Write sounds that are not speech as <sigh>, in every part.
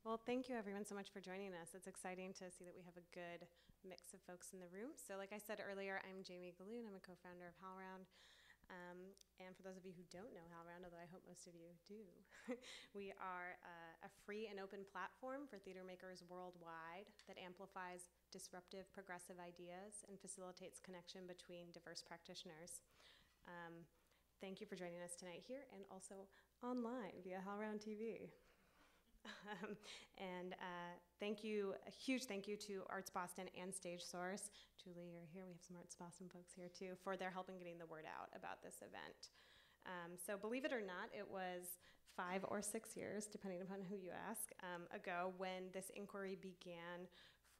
Well, thank you everyone so much for joining us. It's exciting to see that we have a good mix of folks in the room. So like I said earlier, I'm Jamie Gahlon. I'm a co-founder of HowlRound. Um, and for those of you who don't know HowlRound, although I hope most of you do, <laughs> we are uh, a free and open platform for theater makers worldwide that amplifies disruptive, progressive ideas and facilitates connection between diverse practitioners. Um, thank you for joining us tonight here and also online via HowlRound TV. Um, and uh, thank you, a huge thank you to Arts Boston and Stage Source. Julie, you're here. We have some Arts Boston folks here too for their help in getting the word out about this event. Um, so, believe it or not, it was five or six years, depending upon who you ask, um, ago when this inquiry began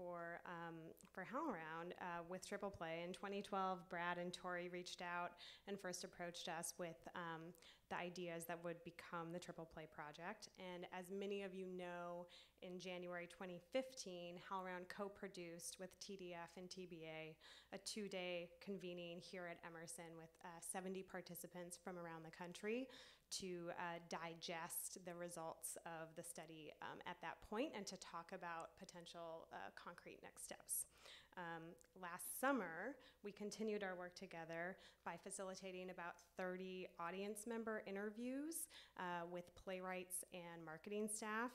for um, for HowlRound uh, with Triple Play. In 2012, Brad and Tory reached out and first approached us with um, the ideas that would become the Triple Play project. And as many of you know, in January 2015, HowlRound co-produced with TDF and TBA a two-day convening here at Emerson with uh, 70 participants from around the country to uh, digest the results of the study um, at that point and to talk about potential uh, concrete next steps. Um, last summer, we continued our work together by facilitating about 30 audience member interviews uh, with playwrights and marketing staff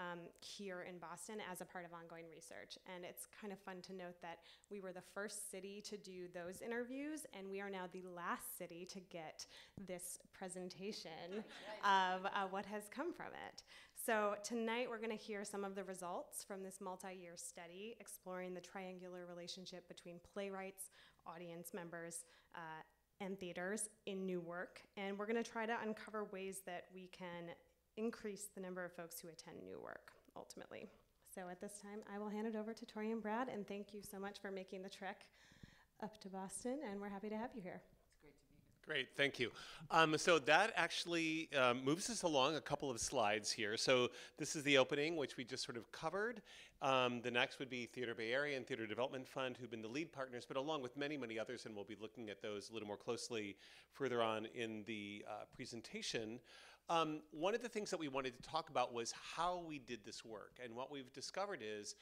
um, here in Boston as a part of ongoing research. And it's kind of fun to note that we were the first city to do those interviews, and we are now the last city to get this presentation <laughs> of uh, what has come from it. So tonight we're going to hear some of the results from this multi-year study exploring the triangular relationship between playwrights, audience members, uh, and theaters in new work. And we're going to try to uncover ways that we can increase the number of folks who attend new work ultimately. So at this time, I will hand it over to Tory and Brad, and thank you so much for making the trek up to Boston, and we're happy to have you here. Great, thank you. Um, so that actually um, moves us along a couple of slides here. So this is the opening, which we just sort of covered. Um, the next would be Theater Bay Area and Theater Development Fund, who've been the lead partners, but along with many, many others, and we'll be looking at those a little more closely further on in the uh, presentation. Um, one of the things that we wanted to talk about was how we did this work. And what we've discovered is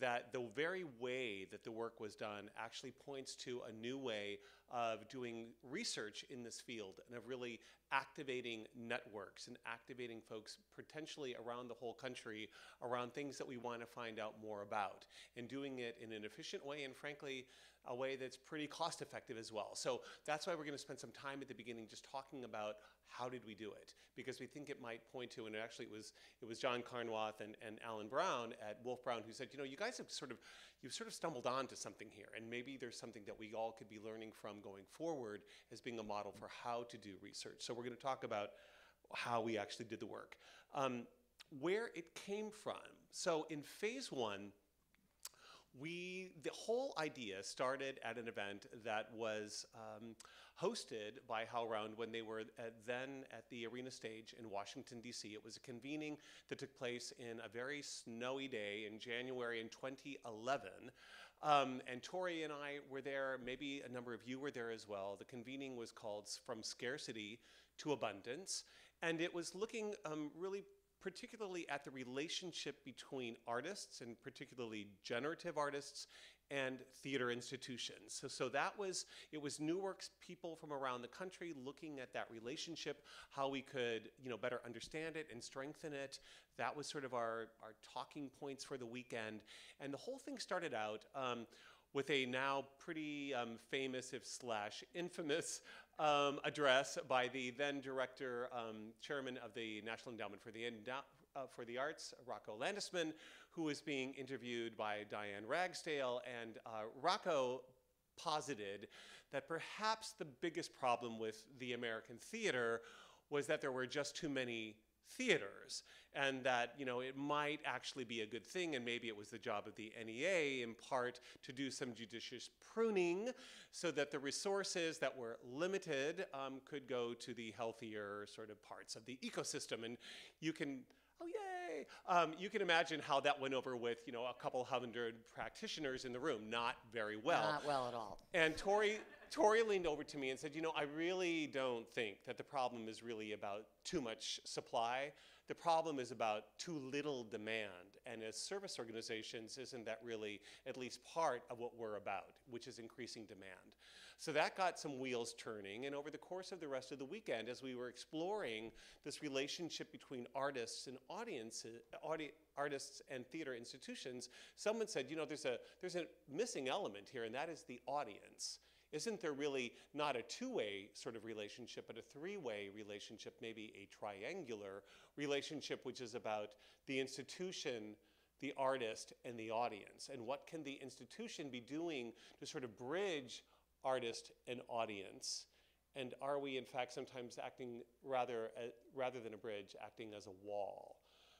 that the very way that the work was done actually points to a new way of doing research in this field and of really activating networks and activating folks potentially around the whole country around things that we want to find out more about and doing it in an efficient way and frankly a way that's pretty cost effective as well. So that's why we're going to spend some time at the beginning just talking about how did we do it because we think it might point to and actually it was it was John Carnwath and, and Alan Brown at Wolf Brown who said you know you guys have sort of you've sort of stumbled onto something here and maybe there's something that we all could be learning from going forward as being a model for how to do research. So we're going to talk about how we actually did the work. Um, where it came from. So in phase one, we the whole idea started at an event that was um, hosted by HowlRound when they were at, then at the arena stage in Washington D.C. It was a convening that took place in a very snowy day in January in 2011, um, and Tory and I were there. Maybe a number of you were there as well. The convening was called "From Scarcity to Abundance," and it was looking um, really particularly at the relationship between artists and particularly generative artists and theater institutions. So, so that was, it was Newworks people from around the country looking at that relationship, how we could, you know, better understand it and strengthen it. That was sort of our, our talking points for the weekend. And the whole thing started out um, with a now pretty um, famous, if slash infamous, um, address by the then director, um, chairman of the National Endowment for the, uh, for the Arts, Rocco Landesman, who was being interviewed by Diane Ragsdale. And uh, Rocco posited that perhaps the biggest problem with the American theater was that there were just too many theaters and that you know it might actually be a good thing and maybe it was the job of the NEA in part to do some judicious pruning so that the resources that were limited um, could go to the healthier sort of parts of the ecosystem. And you can oh yay! Um, you can imagine how that went over with you know a couple hundred practitioners in the room. Not very well. Not well at all. And tori Tory leaned over to me and said, You know, I really don't think that the problem is really about too much supply. The problem is about too little demand. And as service organizations, isn't that really at least part of what we're about, which is increasing demand? So that got some wheels turning. And over the course of the rest of the weekend, as we were exploring this relationship between artists and audiences, audi- artists and theater institutions, someone said, you know, there's a, there's a missing element here, and that is the audience. Isn't there really not a two way sort of relationship, but a three way relationship, maybe a triangular relationship, which is about the institution, the artist, and the audience? And what can the institution be doing to sort of bridge artist and audience? And are we, in fact, sometimes acting rather, uh, rather than a bridge, acting as a wall?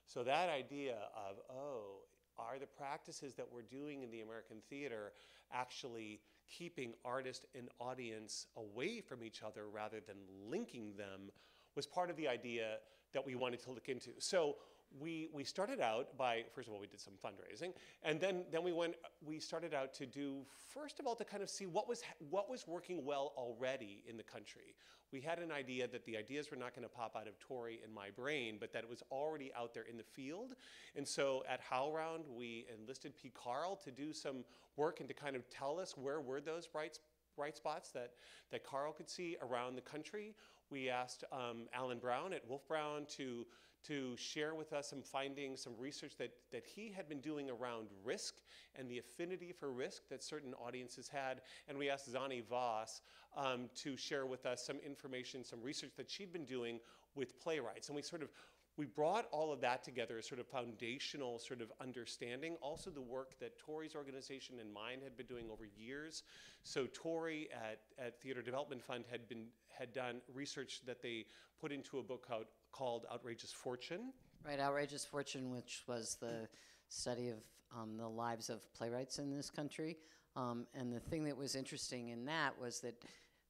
So that idea of, oh, are the practices that we're doing in the American theater actually keeping artist and audience away from each other rather than linking them was part of the idea that we wanted to look into. So we, we started out by, first of all, we did some fundraising, and then, then we went, we started out to do, first of all, to kind of see what was, what was working well already in the country. We had an idea that the ideas were not going to pop out of Tory in my brain, but that it was already out there in the field. And so at HowlRound, we enlisted P. Carl to do some work and to kind of tell us where were those bright, bright spots that, that Carl could see around the country. We asked um, Alan Brown at Wolf Brown to to share with us some findings, some research that, that he had been doing around risk and the affinity for risk that certain audiences had. And we asked Zannie Voss um, to share with us some information, some research that she'd been doing with playwrights. And we sort of we brought all of that together as sort of foundational sort of understanding. Also the work that Tory's organization and mine had been doing over years. So Tory at, at Theater Development Fund had been had done research that they put into a book called, called Outrageous Fortune. Right, Outrageous Fortune, which was the study of um, the lives of playwrights in this country. Um, and the thing that was interesting in that was that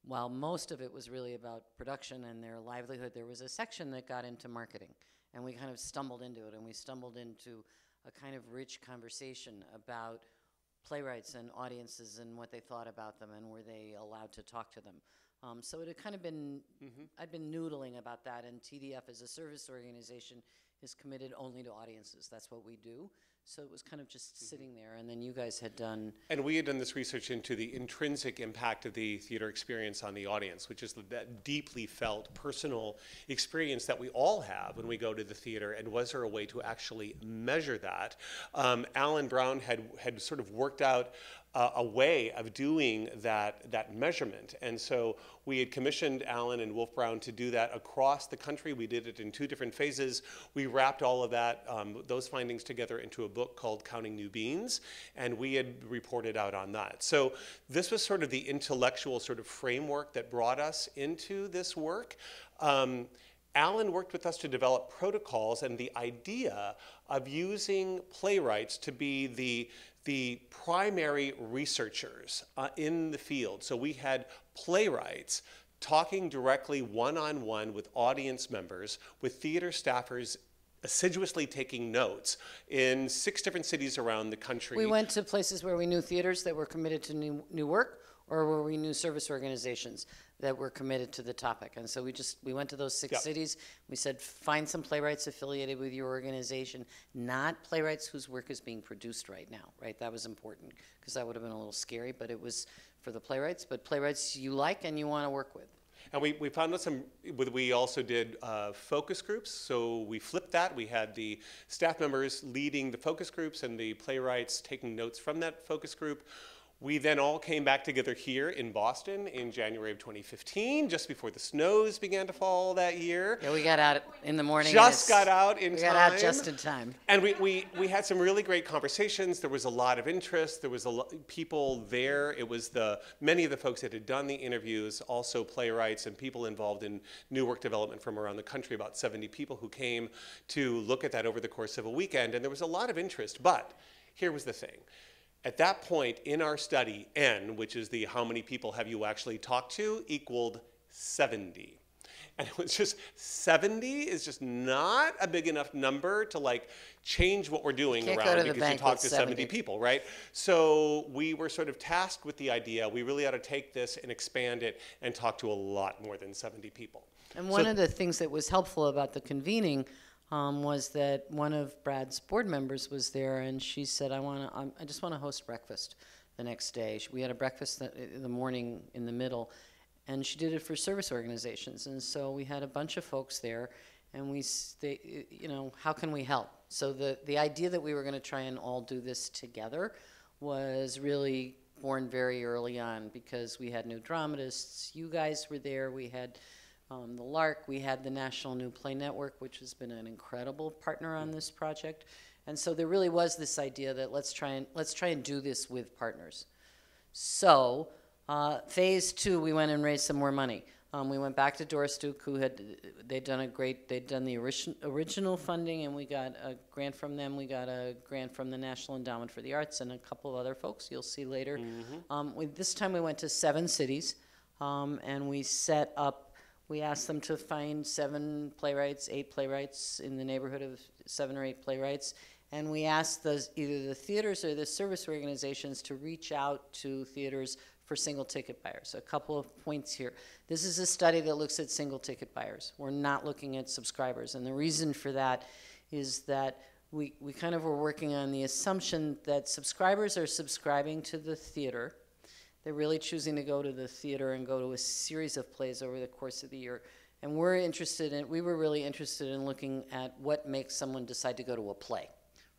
while most of it was really about production and their livelihood, there was a section that got into marketing. And we kind of stumbled into it, and we stumbled into a kind of rich conversation about playwrights and audiences and what they thought about them and were they allowed to talk to them. Um, so it had kind of been, Mm-hmm. I'd been noodling about that, and TDF as a service organization is committed only to audiences. That's what we do. So it was kind of just Mm-hmm. sitting there, and then you guys had done, And we had done this research into the intrinsic impact of the theater experience on the audience, which is the- that deeply felt personal experience that we all have when we go to the theater. And was there a way to actually measure that? Um, Alan Brown had, had sort of worked out uh, a way of doing that, that measurement. And so we had commissioned Alan and Wolf Brown to do that across the country. We did it in two different phases. We wrapped all of that, um, those findings together into a book called Counting New Beans, and we had reported out on that. So this was sort of the intellectual sort of framework that brought us into this work. Um, Alan worked with us to develop protocols and the idea of using playwrights to be the, the primary researchers uh, in the field. So we had playwrights talking directly one on one with audience members, with theater staffers assiduously taking notes in six different cities around the country. we went to places where we knew theaters that were committed to new, new work, or where we knew service organizations that were committed to the topic. And so we just, we went to those six Yep. cities. We said, find some playwrights affiliated with your organization, not playwrights whose work is being produced right now, right? That was important, because that would have been a little scary, but it was for the playwrights, but playwrights you like and you want to work with. And we, we found out some, we also did uh, focus groups. So we flipped that. We had the staff members leading the focus groups and the playwrights taking notes from that focus group. We then all came back together here in Boston in January of 2015, just before the snows began to fall that year. Yeah, we got out in the morning. Just got out in We time. got out just in time. And we, we, we had some really great conversations. There was a lot of interest. There was a lot of people there. It was the many of the folks that had done the interviews, also playwrights and people involved in new work development from around the country. About 70 people who came to look at that over the course of a weekend, and there was a lot of interest. But here was the thing. At that point in our study, N, which is the how many people have you actually talked to, equaled 70. And it was just 70 is just not a big enough number to like change what we're doing Can't around because you talk to 70 70. people, right? So we were sort of tasked with the idea we really ought to take this and expand it and talk to a lot more than 70 people. And So- one of the things that was helpful about the convening um, was that one of Brad's board members was there, and she said, "I want to. I just want to host breakfast the next day." Sh- We had a breakfast in the morning in the middle, and she did it for service organizations, and so we had a bunch of folks there, and we, they, you know, how can we help? So the the idea that we were going to try and all do this together was really born very early on because we had new dramatists. You guys were there. We had um, the LARC. We had the National New Play Network, which has been an incredible partner on this project. And so there really was this idea that let's try and let's try and do this with partners. So uh, phase two, we went and raised some more money. Um, we went back to Doris Duke, who had they'd done a great they'd done the origin, original funding, and we got a grant from them. We got a grant from the National Endowment for the Arts and a couple of other folks you'll see later. Um, we, this time we went to seven cities, um, and we set up. We asked them to find seven playwrights, eight playwrights in the neighborhood of seven or eight playwrights, and we asked the, either the theaters or the service organizations to reach out to theaters for single ticket buyers. A couple of points here. This is a study that looks at single ticket buyers. We're not looking at subscribers. And the reason for that is that we, we kind of were working on the assumption that subscribers are subscribing to the theater. They're really choosing to go to the theater and go to a series of plays over the course of the year. And we're interested in, we were really interested in looking at what makes someone decide to go to a play,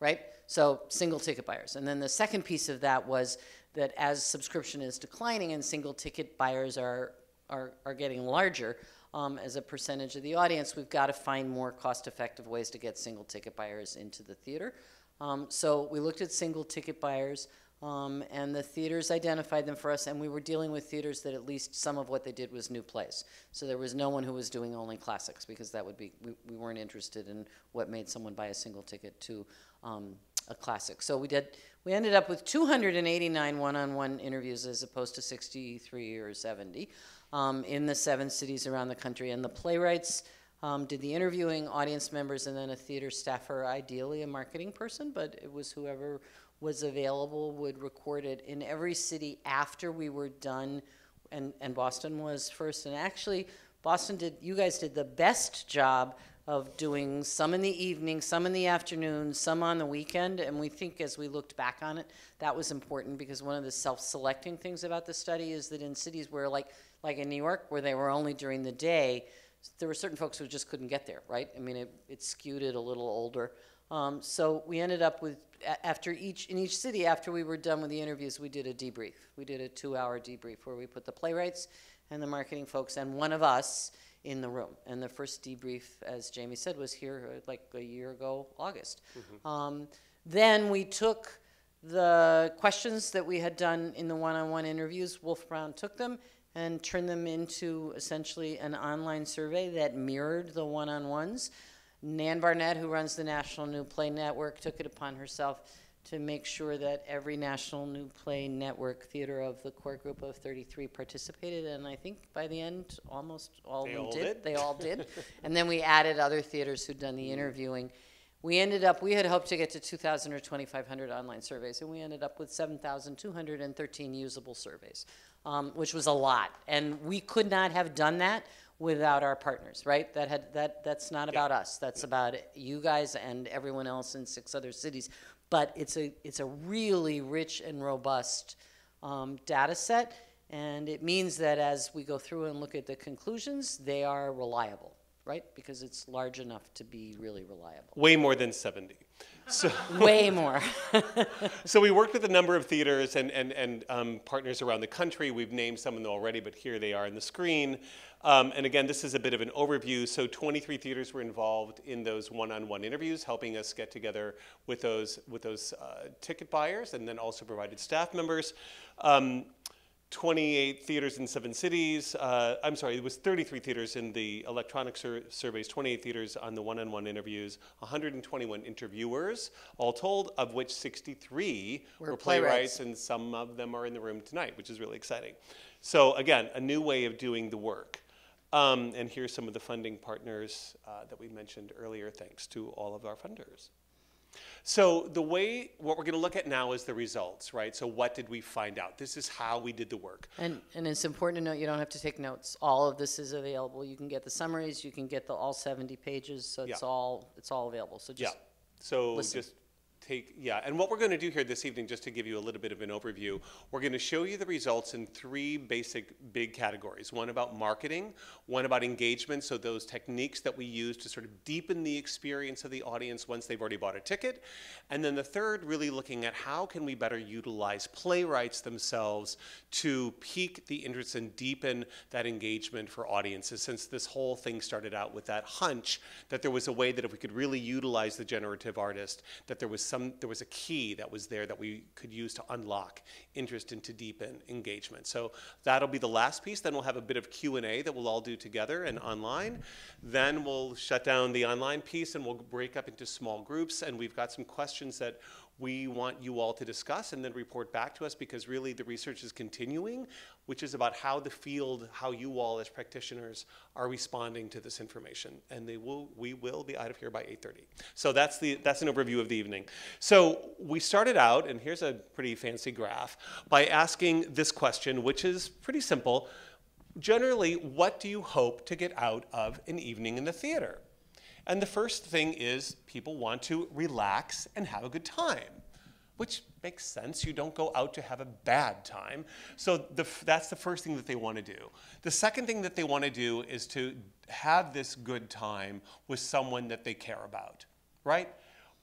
right? So single ticket buyers. And then the second piece of that was that as subscription is declining and single ticket buyers are, are, are getting larger um, as a percentage of the audience, we've got to find more cost effective ways to get single ticket buyers into the theater. Um, so we looked at single ticket buyers. Um, and the theaters identified them for us, and we were dealing with theaters that at least some of what they did was new plays. So there was no one who was doing only classics because that would be we, we weren't interested in what made someone buy a single ticket to um, a classic. So we did. We ended up with 289 one-on-one interviews as opposed to 63 or 70 um, in the seven cities around the country, and the playwrights. Um, did the interviewing audience members and then a theater staffer, ideally a marketing person, but it was whoever was available would record it in every city after we were done. And, and boston was first. And actually boston did you guys did the best job of doing some in the evening some in the afternoon some on the weekend. And we think as we looked back on it that was important because one of the self-selecting things about the study is that in cities where like like in new york where they were only during the day there were certain folks who just couldn't get there right? I mean it, it skewed it a little older um, so we ended up with after each in each city after we were done with the interviews we did a debrief. We did a two hour debrief where we put the playwrights and the marketing folks and one of us in the room. And the first debrief as jamie said was here uh, like a year ago august. Um, then we took the questions that we had done in the one-on-one interviews wolf brown took them and turned them into essentially an online survey that mirrored the one-on-ones Nan Barnett, who runs the National New Play Network, took it upon herself to make sure that every National New Play Network theater of the core group of 33 participated, and I think by the end, almost all They of them all did. did? They all did. <laughs> and then we added other theaters who'd done the interviewing. We ended up, we had hoped to get to 2,000 or 2,500 online surveys, and we ended up with 7,213 usable surveys, um, which was a lot. And we could not have done that without our partners, right? That had that that's not about us. That's about you guys and everyone else in six other cities. But it's a it's a really rich and robust um, data set, and it means that as we go through and look at the conclusions, they are reliable, right? Because it's large enough to be really reliable. Way more than 70. So, <laughs> Way more. <laughs> so we worked with a number of theaters and, and, and um, partners around the country. We've named some of them already, but here they are on the screen. Um, and again, this is a bit of an overview. So 23 theaters were involved in those one-on-one interviews, helping us get together with those, with those uh, ticket buyers and then also provided staff members. Um, 28 theaters in seven cities. Uh, I'm sorry, it was 33 theaters in the electronic sur- surveys, 28 theaters on the one on one interviews, 121 interviewers, all told, of which 63 Were were, playwrights. playwrights, and some of them are in the room tonight, which is really exciting. So, again, a new way of doing the work. Um, and here's some of the funding partners uh, that we mentioned earlier, thanks to all of our funders. So the way, what we're going to look at now is the results, right? So what did we find out? This is how we did the work. And, and it's important to note, you don't have to take notes. All of this is available. You can get the summaries, you can get the all 70 pages, so it's Yeah. all, it's all available. So Yeah. just, So listen. just take, yeah. And what we're going to do here this evening, just to give you a little bit of an overview, we're going to show you the results in three basic big categories. One about marketing, one about engagement, so those techniques that we use to sort of deepen the experience of the audience once they've already bought a ticket. And then the third, really looking at how can we better utilize playwrights themselves to pique the interest and deepen that engagement for audiences, since this whole thing started out with that hunch that there was a way that if we could really utilize the generative artist, that there was some, there was a key that was there that we could use to unlock interest and to deepen engagement. So that'll be the last piece. Then we'll have a bit of Q and A that we'll all do together and online. Then we'll shut down the online piece and we'll break up into small groups. And we've got some questions that we want you all to discuss and then report back to us because really the research is continuing, which is about how the field, how you all as practitioners are responding to this information. And they will, we will be out of here by 8.30. So that's, the, that's an overview of the evening. So we started out, and here's a pretty fancy graph, by asking this question, which is pretty simple. Generally, what do you hope to get out of an evening in the theater? And the first thing is people want to relax and have a good time, which makes sense. You don't go out to have a bad time. So the, that's the first thing that they want to do. The second thing that they want to do is to have this good time with someone that they care about, right?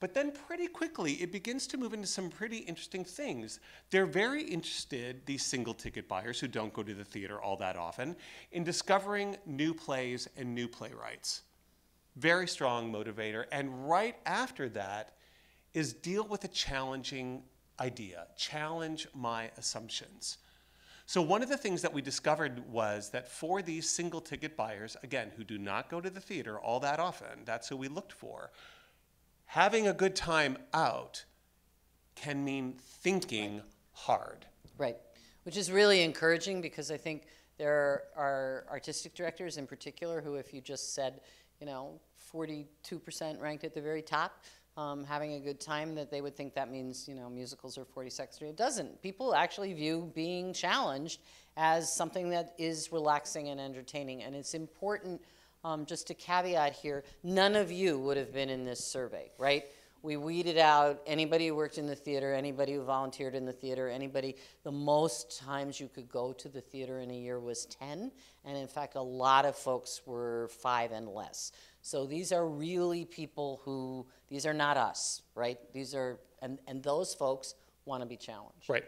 But then pretty quickly, it begins to move into some pretty interesting things. They're very interested, these single ticket buyers who don't go to the theater all that often, in discovering new plays and new playwrights very strong motivator. And right after that is deal with a challenging idea, challenge my assumptions. So, one of the things that we discovered was that for these single ticket buyers, again, who do not go to the theater all that often, that's who we looked for, having a good time out can mean thinking hard. right. Which is really encouraging because I think there are artistic directors in particular who, if you just said, you know, 42% ranked at the very top, um, having a good time, that they would think that means, you know, musicals are 42nd. It doesn't. People actually view being challenged as something that is relaxing and entertaining. And it's important, um, just to caveat here, none of you would have been in this survey, right? We weeded out anybody who worked in the theater, anybody who volunteered in the theater, anybody. The most times you could go to the theater in a year was 10, and in fact, a lot of folks were five and less. So these are really people who, these are not us, right? These are, and, and those folks want to be challenged. Right.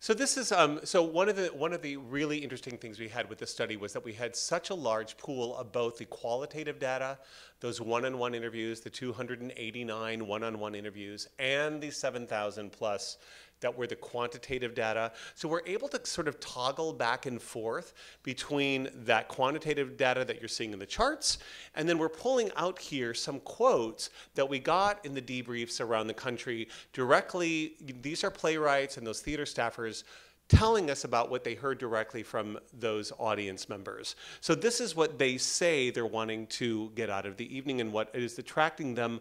So this is um, so one of the one of the really interesting things we had with this study was that we had such a large pool of both the qualitative data, those one-on-one interviews, the 289 one-on-one interviews, and the 7,000 plus that were the quantitative data. So we're able to sort of toggle back and forth between that quantitative data that you're seeing in the charts, and then we're pulling out here some quotes that we got in the debriefs around the country directly. These are playwrights and those theater staffers telling us about what they heard directly from those audience members. So this is what they say they're wanting to get out of the evening and what is attracting them.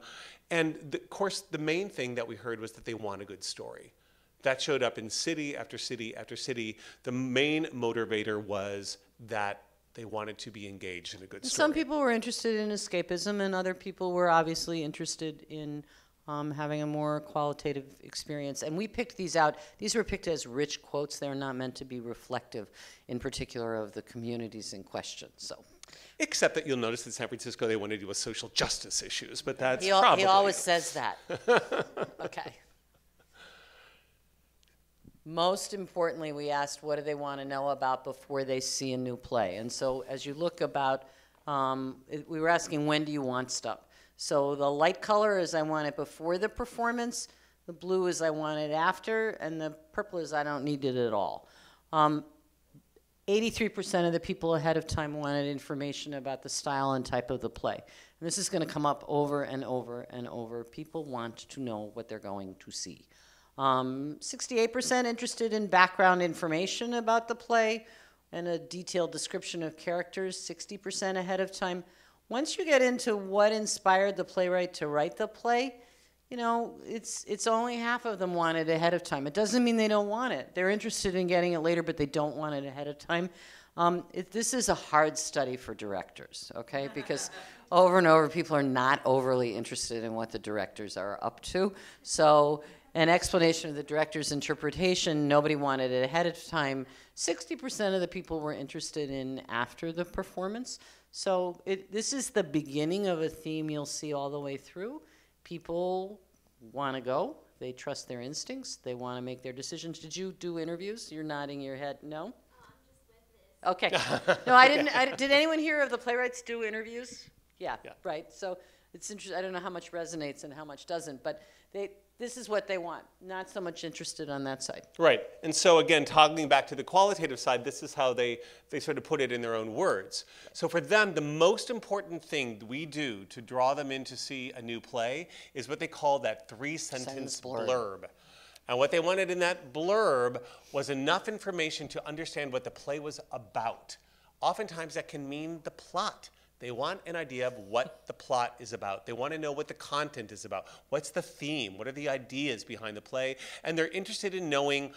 And the, of course, the main thing that we heard was that they want a good story. That showed up in city after city after city. The main motivator was that they wanted to be engaged in a good story. Some people were interested in escapism, and other people were obviously interested in um, having a more qualitative experience. And we picked these out. These were picked as rich quotes. They're not meant to be reflective, in particular, of the communities in question. So Except that you'll notice in San Francisco they want to deal with social justice issues, but that's he, al- probably he always says that. <laughs> okay. Most importantly, we asked what do they want to know about before they see a new play. And so as you look about, um, it- we were asking when do you want stuff. So the light color is I want it before the performance, the blue is I want it after, and the purple is I don't need it at all. Um, 83% of the people ahead of time wanted information about the style and type of the play. And this is going to come up over and over and over. People want to know what they're going to see. Um, 68% interested in background information about the play, and a detailed description of characters 60% ahead of time. Once you get into what inspired the playwright to write the play, you know, it's it's only half of them want it ahead of time. It doesn't mean they don't want it. They're interested in getting it later, but they don't want it ahead of time. Um, it, this is a hard study for directors, okay? Because over and over, people are not overly interested in what the directors are up to. So, an explanation of the director's interpretation, nobody wanted it ahead of time. 60% of the people were interested in after the performance. So, it, this is the beginning of a theme you'll see all the way through. People want to go, they trust their instincts, they want to make their decisions. Did you do interviews? You're nodding your head. No? <laughs> Okay. No, I didn't. I, did anyone hear of the playwrights do interviews? Yeah, Yeah. right. So it's interesting. I don't know how much resonates and how much doesn't, but they. This is what they want. Not so much interested on that side. Right. And so again, toggling back to the qualitative side, this is how they, they sort of put it in their own words. So for them, the most important thing we do to draw them in to see a new play is what they call that three sentence Sentence blurb. blurb. And what they wanted in that blurb was enough information to understand what the play was about. Oftentimes that can mean the plot. They want an idea of what the plot is about. They want to know what the content is about. What's the theme? What are the ideas behind the play? And they're interested in knowing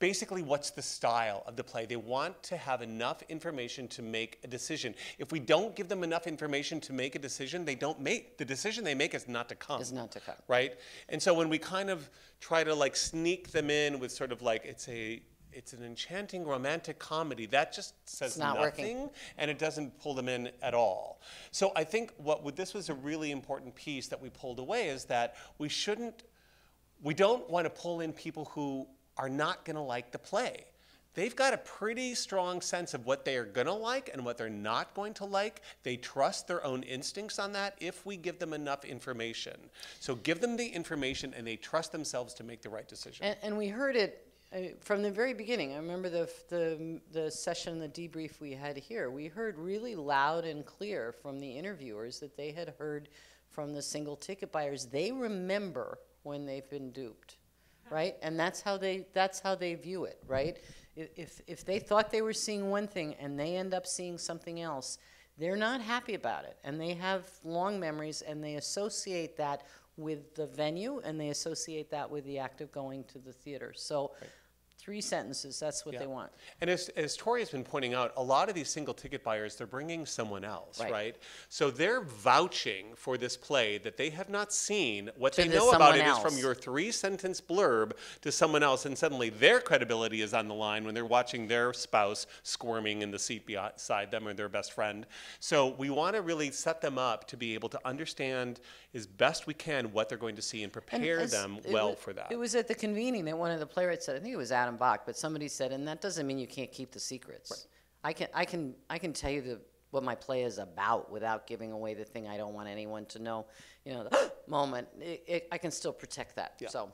basically what's the style of the play. They want to have enough information to make a decision. If we don't give them enough information to make a decision, they don't make the decision they make is not to come Is not to come. right? And so when we kind of try to like sneak them in with sort of like it's a it's an enchanting romantic comedy that just says not nothing working. and it doesn't pull them in at all. So I think what would, this was a really important piece that we pulled away is that we shouldn't we don't want to pull in people who are not going to like the play. They've got a pretty strong sense of what they are going to like and what they're not going to like. They trust their own instincts on that if we give them enough information. So give them the information and they trust themselves to make the right decision. And, and we heard it uh, from the very beginning. I remember the, f- the, the session, the debrief we had here. We heard really loud and clear from the interviewers that they had heard from the single ticket buyers. They remember when they've been duped, right? And that's how they, that's how they view it, right? I- If, if they thought they were seeing one thing and they end up seeing something else, they're not happy about it. And they have long memories and they associate that with the venue and they associate that with the act of going to the theater. So, three sentences, that's what Yeah. they want. And as, as Tory has been pointing out, a lot of these single ticket buyers, they're bringing someone else, Right. right? So they're vouching for this play that they have not seen. What To they know about it is from your three sentence blurb to someone else, and suddenly their credibility is on the line when they're watching their spouse squirming in the seat beside them or their best friend. So we want to really set them up to be able to understand as best we can what they're going to see and And prepare as- them well wa- for that. It was at the convening that one of the playwrights said, I think it was Adam Bock, but somebody said, and that doesn't mean you can't keep the secrets. I can, I can, I can tell you the, what my play is about without giving away the thing I don't want anyone to know. You know, the <gasps> moment. It, it, I can still protect that. Yeah. So.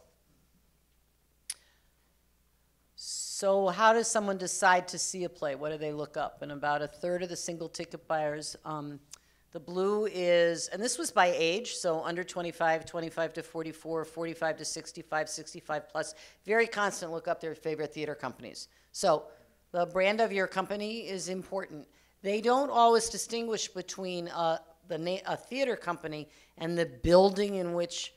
So, how does someone decide to see a play? What do they look up? And about a third of the single ticket buyers, um, the blue is, and this was by age, so under 25, 25 to 44, 45 to 65, 65 plus. Very constant look up their favorite theater companies. So, the brand of your company is important. They don't always distinguish between uh, the a theater company and the building in which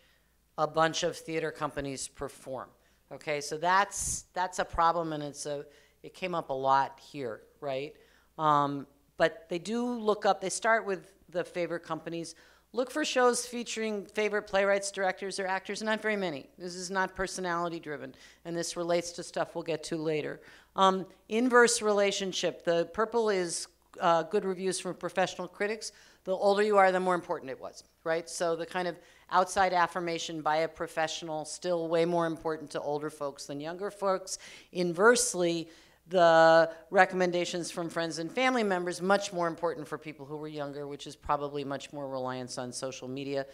a bunch of theater companies perform. Okay, so that's that's a problem, and it's a it came up a lot here, right? Um, but they do look up. They start with the favorite companies. Look for shows featuring favorite playwrights, directors, or actors. Not very many. This is not personality driven, and this relates to stuff we'll get to later. Um, inverse relationship. The purple is uh, good reviews from professional critics. The older you are, the more important it was, right? So the kind of outside affirmation by a professional still way more important to older folks than younger folks. Inversely, the recommendations from friends and family members much more important for people who were younger, which is probably much more reliance on social media.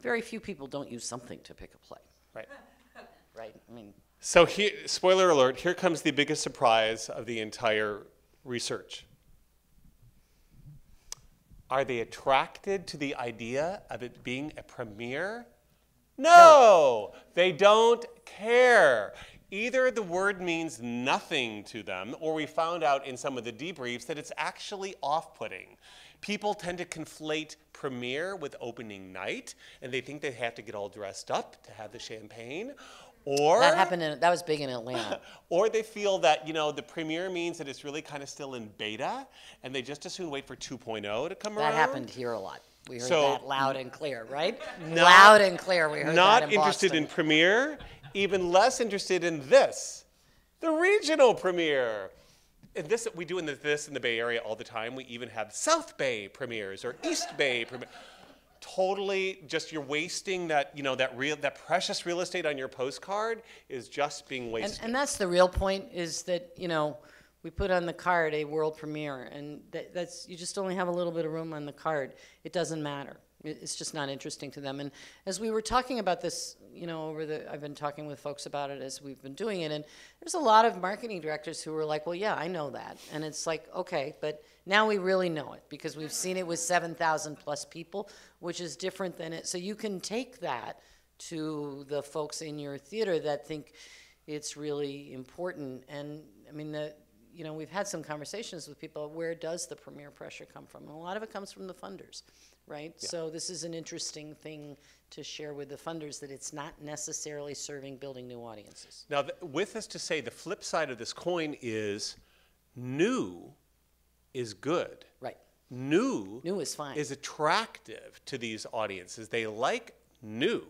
Very few people don't use something to pick a play, right. <laughs> right? I mean, So, here, spoiler alert, here comes the biggest surprise of the entire research. Are they attracted to the idea of it being a premiere? No, they don't care. Either the word means nothing to them, or we found out in some of the debriefs that it's actually off putting. People tend to conflate premiere with opening night, and they think they have to get all dressed up to have the champagne. Or That happened in, that was big in Atlanta. <laughs> or they feel that you know the premiere means that it's really kind of still in beta, and they just as soon wait for 2.0 to come around. That happened here a lot. We heard So- that loud and clear, right? Not- loud and clear. We heard Not that in interested Boston. in premiere, even less interested in this, the regional premiere. And this we do in the, this in the Bay Area all the time. We even have South Bay premieres or East Bay premieres. Totally, just you're wasting that you know that real that precious real estate on your postcard is just being And, wasted. and that's the real point is that, you know, we put on the card a world premiere, and that, that's you just only have a little bit of room on the card. It doesn't matter. It- It's just not interesting to them. And as we were talking about this, you know, over the, I've been talking with folks about it as we've been doing it, and there's a lot of marketing directors who were like, well, yeah, I know that. And it's like, okay, but now we really know it because we've seen it with 7,000 plus people, which is different than it. So you can take that to the folks in your theater that think it's really important. And I mean, the, you know, we've had some conversations with people. Where does the premier pressure come from? And a lot of it comes from the funders, right? So this is an interesting thing to share with the funders that it's not necessarily serving building new audiences. Now, th- with this to say, the flip side of this coin is new is good. Right. New, New is fine. is attractive to these audiences. They like new.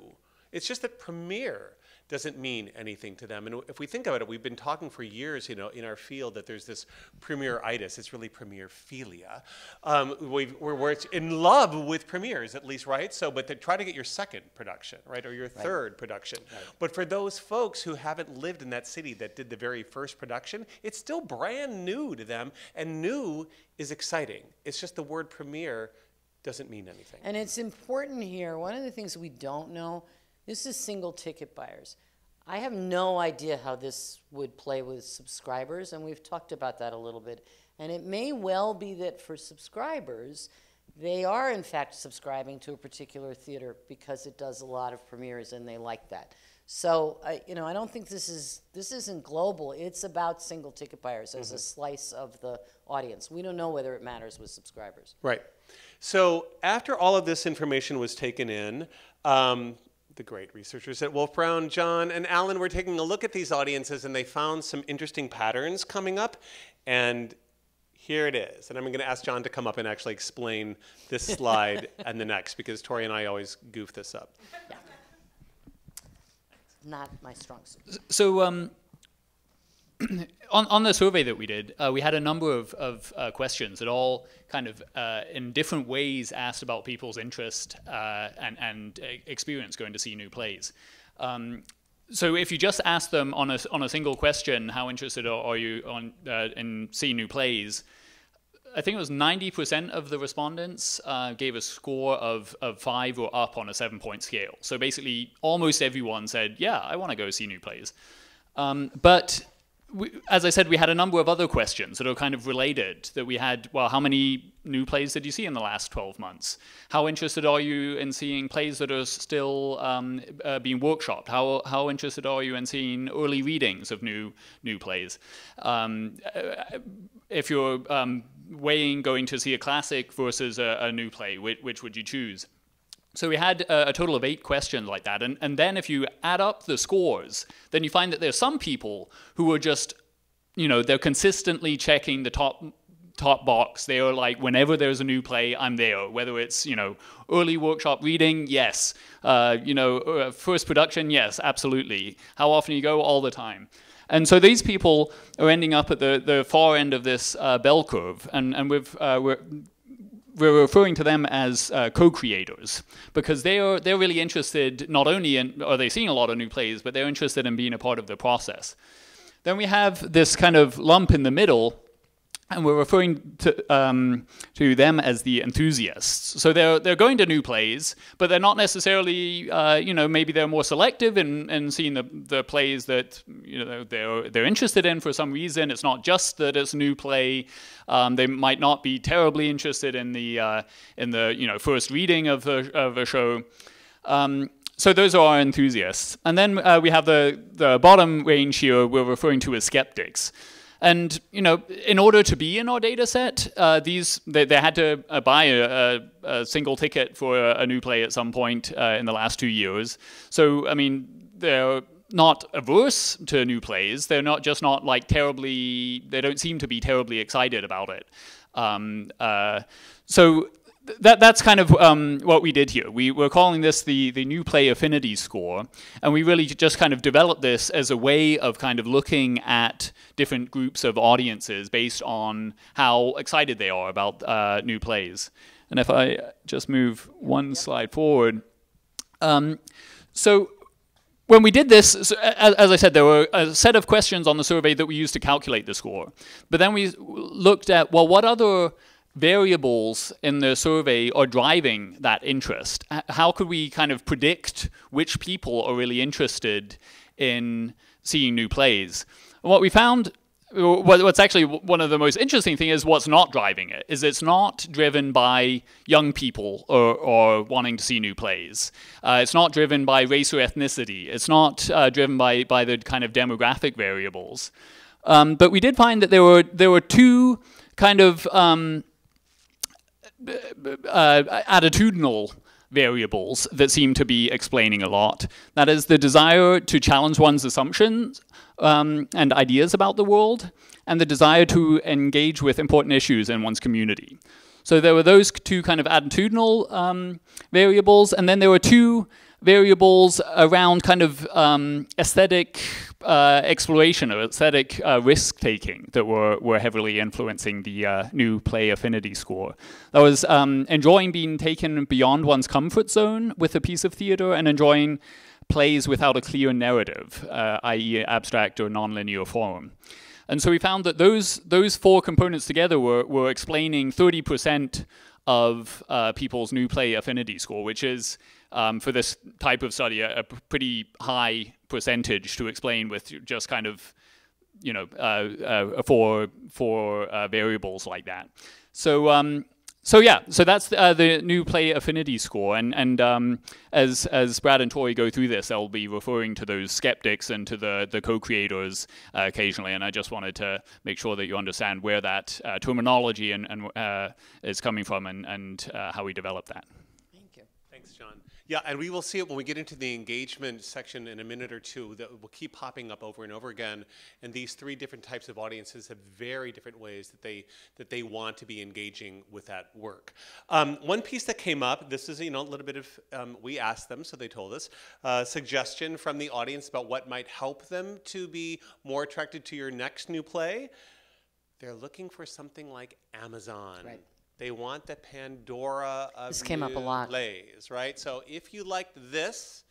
It's just that premiere doesn't mean anything to them. And if we think about it, we've been talking for years, you know, in our field that there's this premiere-itis. It's really premiere-philia, um, we've, where, where it's in love with premieres, at least, right? So, but to try to get your second production, right, or your third production. But for those folks who haven't lived in that city that did the very first production, it's still brand new to them, and new is exciting. It's just the word premiere doesn't mean anything. And it's important here. One of the things we don't know, this is single ticket buyers. I have no idea how this would play with subscribers, and we've talked about that a little bit. And it may well be that for subscribers, they are in fact subscribing to a particular theater because it does a lot of premieres and they like that. So, I, you know, I don't think this is this isn't global. It's about single ticket buyers as a slice of the audience. We don't know whether it matters with subscribers. Right. So after all of this information was taken in, um, the great researchers at Wolf Brown, John and Alan, were taking a look at these audiences and they found some interesting patterns coming up. And here it is. And I'm going to ask John to come up and actually explain this <laughs> slide and the next because Tory and I always goof this up. Yeah. Not my strong suit. So um, on, on the survey that we did, uh, we had a number of, of uh, questions that all kind of uh, in different ways asked about people's interest uh, and, and uh, experience going to see new plays. Um, so if you just ask them on a, on a single question, how interested are, are you on, uh, in seeing new plays, I think it was 90% of the respondents uh, gave a score of, of five or up on a seven point scale. So basically, almost everyone said, Yeah, I want to go see new plays. Um, but we, as I said, we had a number of other questions that are kind of related. That we had, well, how many new plays did you see in the last 12 months? How interested are you in seeing plays that are still um, uh, being workshopped? How, how interested are you in seeing early readings of new new plays? Um, uh, if you're um, weighing going to see a classic versus a, a new play, which, which would you choose? So we had a, a total of eight questions like that. And, and then if you add up the scores, then you find that there's some people who are just, you know, they're consistently checking the top top box. They are like, whenever there's a new play, I'm there. Whether it's, you know, early workshop reading, yes. Uh, you know, uh, first production, yes, absolutely. How often you go? All the time. And so these people are ending up at the, the far end of this uh, bell curve. And, and we've, uh, we're, we're referring to them as uh, co-creators because they are they're really interested not only in are they seeing a lot of new plays but they're interested in being a part of the process. Then we have this kind of lump in the middle and we're referring to, um, to them as the enthusiasts. So they're, they're going to new plays, but they're not necessarily, uh, you know, maybe they're more selective in, in seeing the, the plays that, you know, they're, they're interested in for some reason. It's not just that it's a new play. Um, they might not be terribly interested in the, uh, in the you know, first reading of the, of a show. Um, so those are our enthusiasts. And then uh, we have the, the bottom range here we're referring to as skeptics. And you know, in order to be in our data set, uh, these they, they, had to uh, buy a, a, a, single ticket for a, a, new play at some point uh, in the last two years. So I mean, they're not averse to new plays. They're not just not like terribly. They don't seem to be terribly excited about it. Um, uh, so that, that's kind of um, what we did here. We were calling this the, the new play affinity score, and we really just kind of developed this as a way of kind of looking at different groups of audiences based on how excited they are about uh, new plays. And if I just move one yep. slide forward. Um, so when we did this, so as, as, I said, there were a set of questions on the survey that we used to calculate the score. But then we looked at, well, what other variables in the survey are driving that interest? How could we kind of predict which people are really interested in seeing new plays? And what we found what's actually one of the most interesting things is what's not driving it is it's not driven by young people or, or wanting to see new plays uh, it's not driven by race or ethnicity it's not uh, driven by, by the kind of demographic variables um, but we did find that there were there were two kind of um, uh, attitudinal variables that seem to be explaining a lot. That is the desire to challenge one's assumptions um, and ideas about the world, and the desire to engage with important issues in one's community. So there were those two kind of attitudinal um, variables, and then there were two variables around kind of um, aesthetic uh, exploration or aesthetic uh, risk taking that were, were heavily influencing the uh, new play affinity score. That was um, enjoying being taken beyond one's comfort zone with a piece of theater and enjoying plays without a clear narrative, uh, i.e., abstract or nonlinear form. And so we found that those those four components together were, were explaining 30% of uh, people's new play affinity score, which is um, for this type of study a, a, pretty high percentage to explain with just kind of you know uh, uh, for for uh, variables like that. So um, so yeah, so that's the, uh, the, new play affinity score, and and um, as as Brad and Tory go through this, they'll be referring to those skeptics and to the the co-creators uh, occasionally. And I just wanted to make sure that you understand where that uh, terminology and, and uh, is coming from, and and uh, how we develop that. Yeah, and we will see it when we get into the engagement section in a minute or two that will keep popping up over and over again. And these three different types of audiences have very different ways that they that they want to be engaging with that work. Um, one piece that came up, this is you know a little bit of um, we asked them, so they told us uh, suggestion from the audience about what might help them to be more attracted to your next new play. They're looking for something like Amazon. Right they want the Pandora of this came up a lot. plays, right? So if you like this,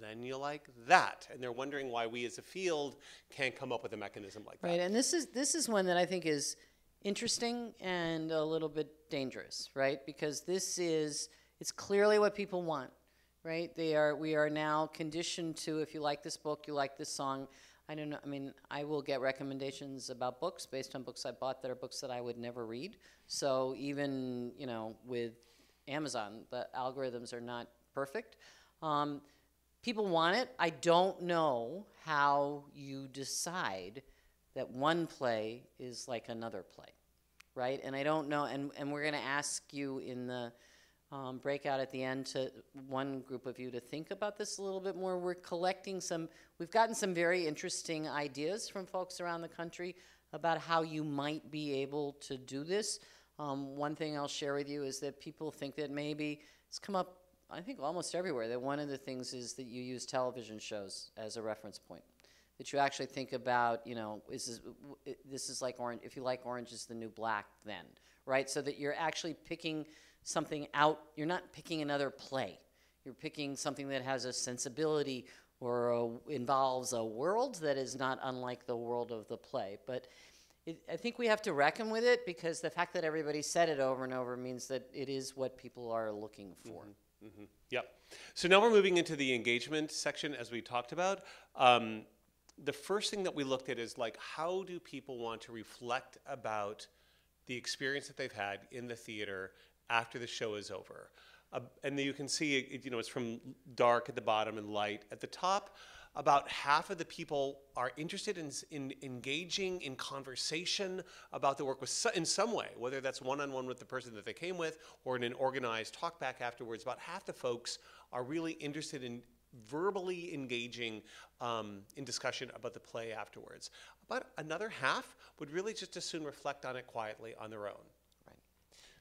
then you like that, and they're wondering why we as a field can't come up with a mechanism like right, that. Right, and this is this is one that I think is interesting and a little bit dangerous, right? Because this is it's clearly what people want, right? They are we are now conditioned to if you like this book, you like this song. I don't know. I mean, I will get recommendations about books based on books I bought that are books that I would never read. So even you know with Amazon, the algorithms are not perfect. Um, people want it. I don't know how you decide that one play is like another play, right? And I don't know. And and we're going to ask you in the um, breakout at the end to one group of you to think about this a little bit more. We're collecting some, we've gotten some very interesting ideas from folks around the country about how you might be able to do this. Um, one thing I'll share with you is that people think that maybe it's come up, I think almost everywhere, that one of the things is that you use television shows as a reference point. That you actually think about, you know, is this, this is like orange, if you like orange is the new black then, right? So that you're actually picking something out. You're not picking another play. You're picking something that has a sensibility or a, involves a world that is not unlike the world of the play. But it, I think we have to reckon with it because the fact that everybody said it over and over means that it is what people are looking for. Mm-hmm. Mm-hmm. Yep. So now we're moving into the engagement section as we talked about. Um, the first thing that we looked at is like, how do people want to reflect about the experience that they've had in the theater after the show is over. uh, and you can see, it, you know, it's from dark at the bottom and light at the top. About half of the people are interested in, in engaging in conversation about the work with in some way, whether that's one-on-one with the person that they came with or in an organized talk back afterwards. About half the folks are really interested in verbally engaging um, in discussion about the play afterwards. About another half would really just as soon reflect on it quietly on their own.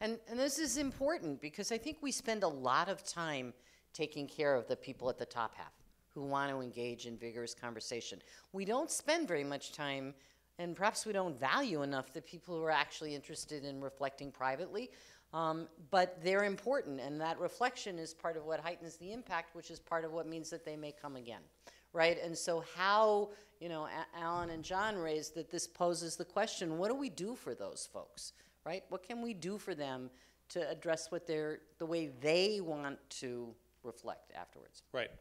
And, and this is important because I think we spend a lot of time taking care of the people at the top half who want to engage in vigorous conversation. We don't spend very much time, and perhaps we don't value enough the people who are actually interested in reflecting privately. Um, but they're important, and that reflection is part of what heightens the impact, which is part of what means that they may come again right? And so, how, you know, A- Alan and John raised that this poses the question what do we do for those folks, right? What can we do for them to address what they're, the way they want to reflect afterwards? Right.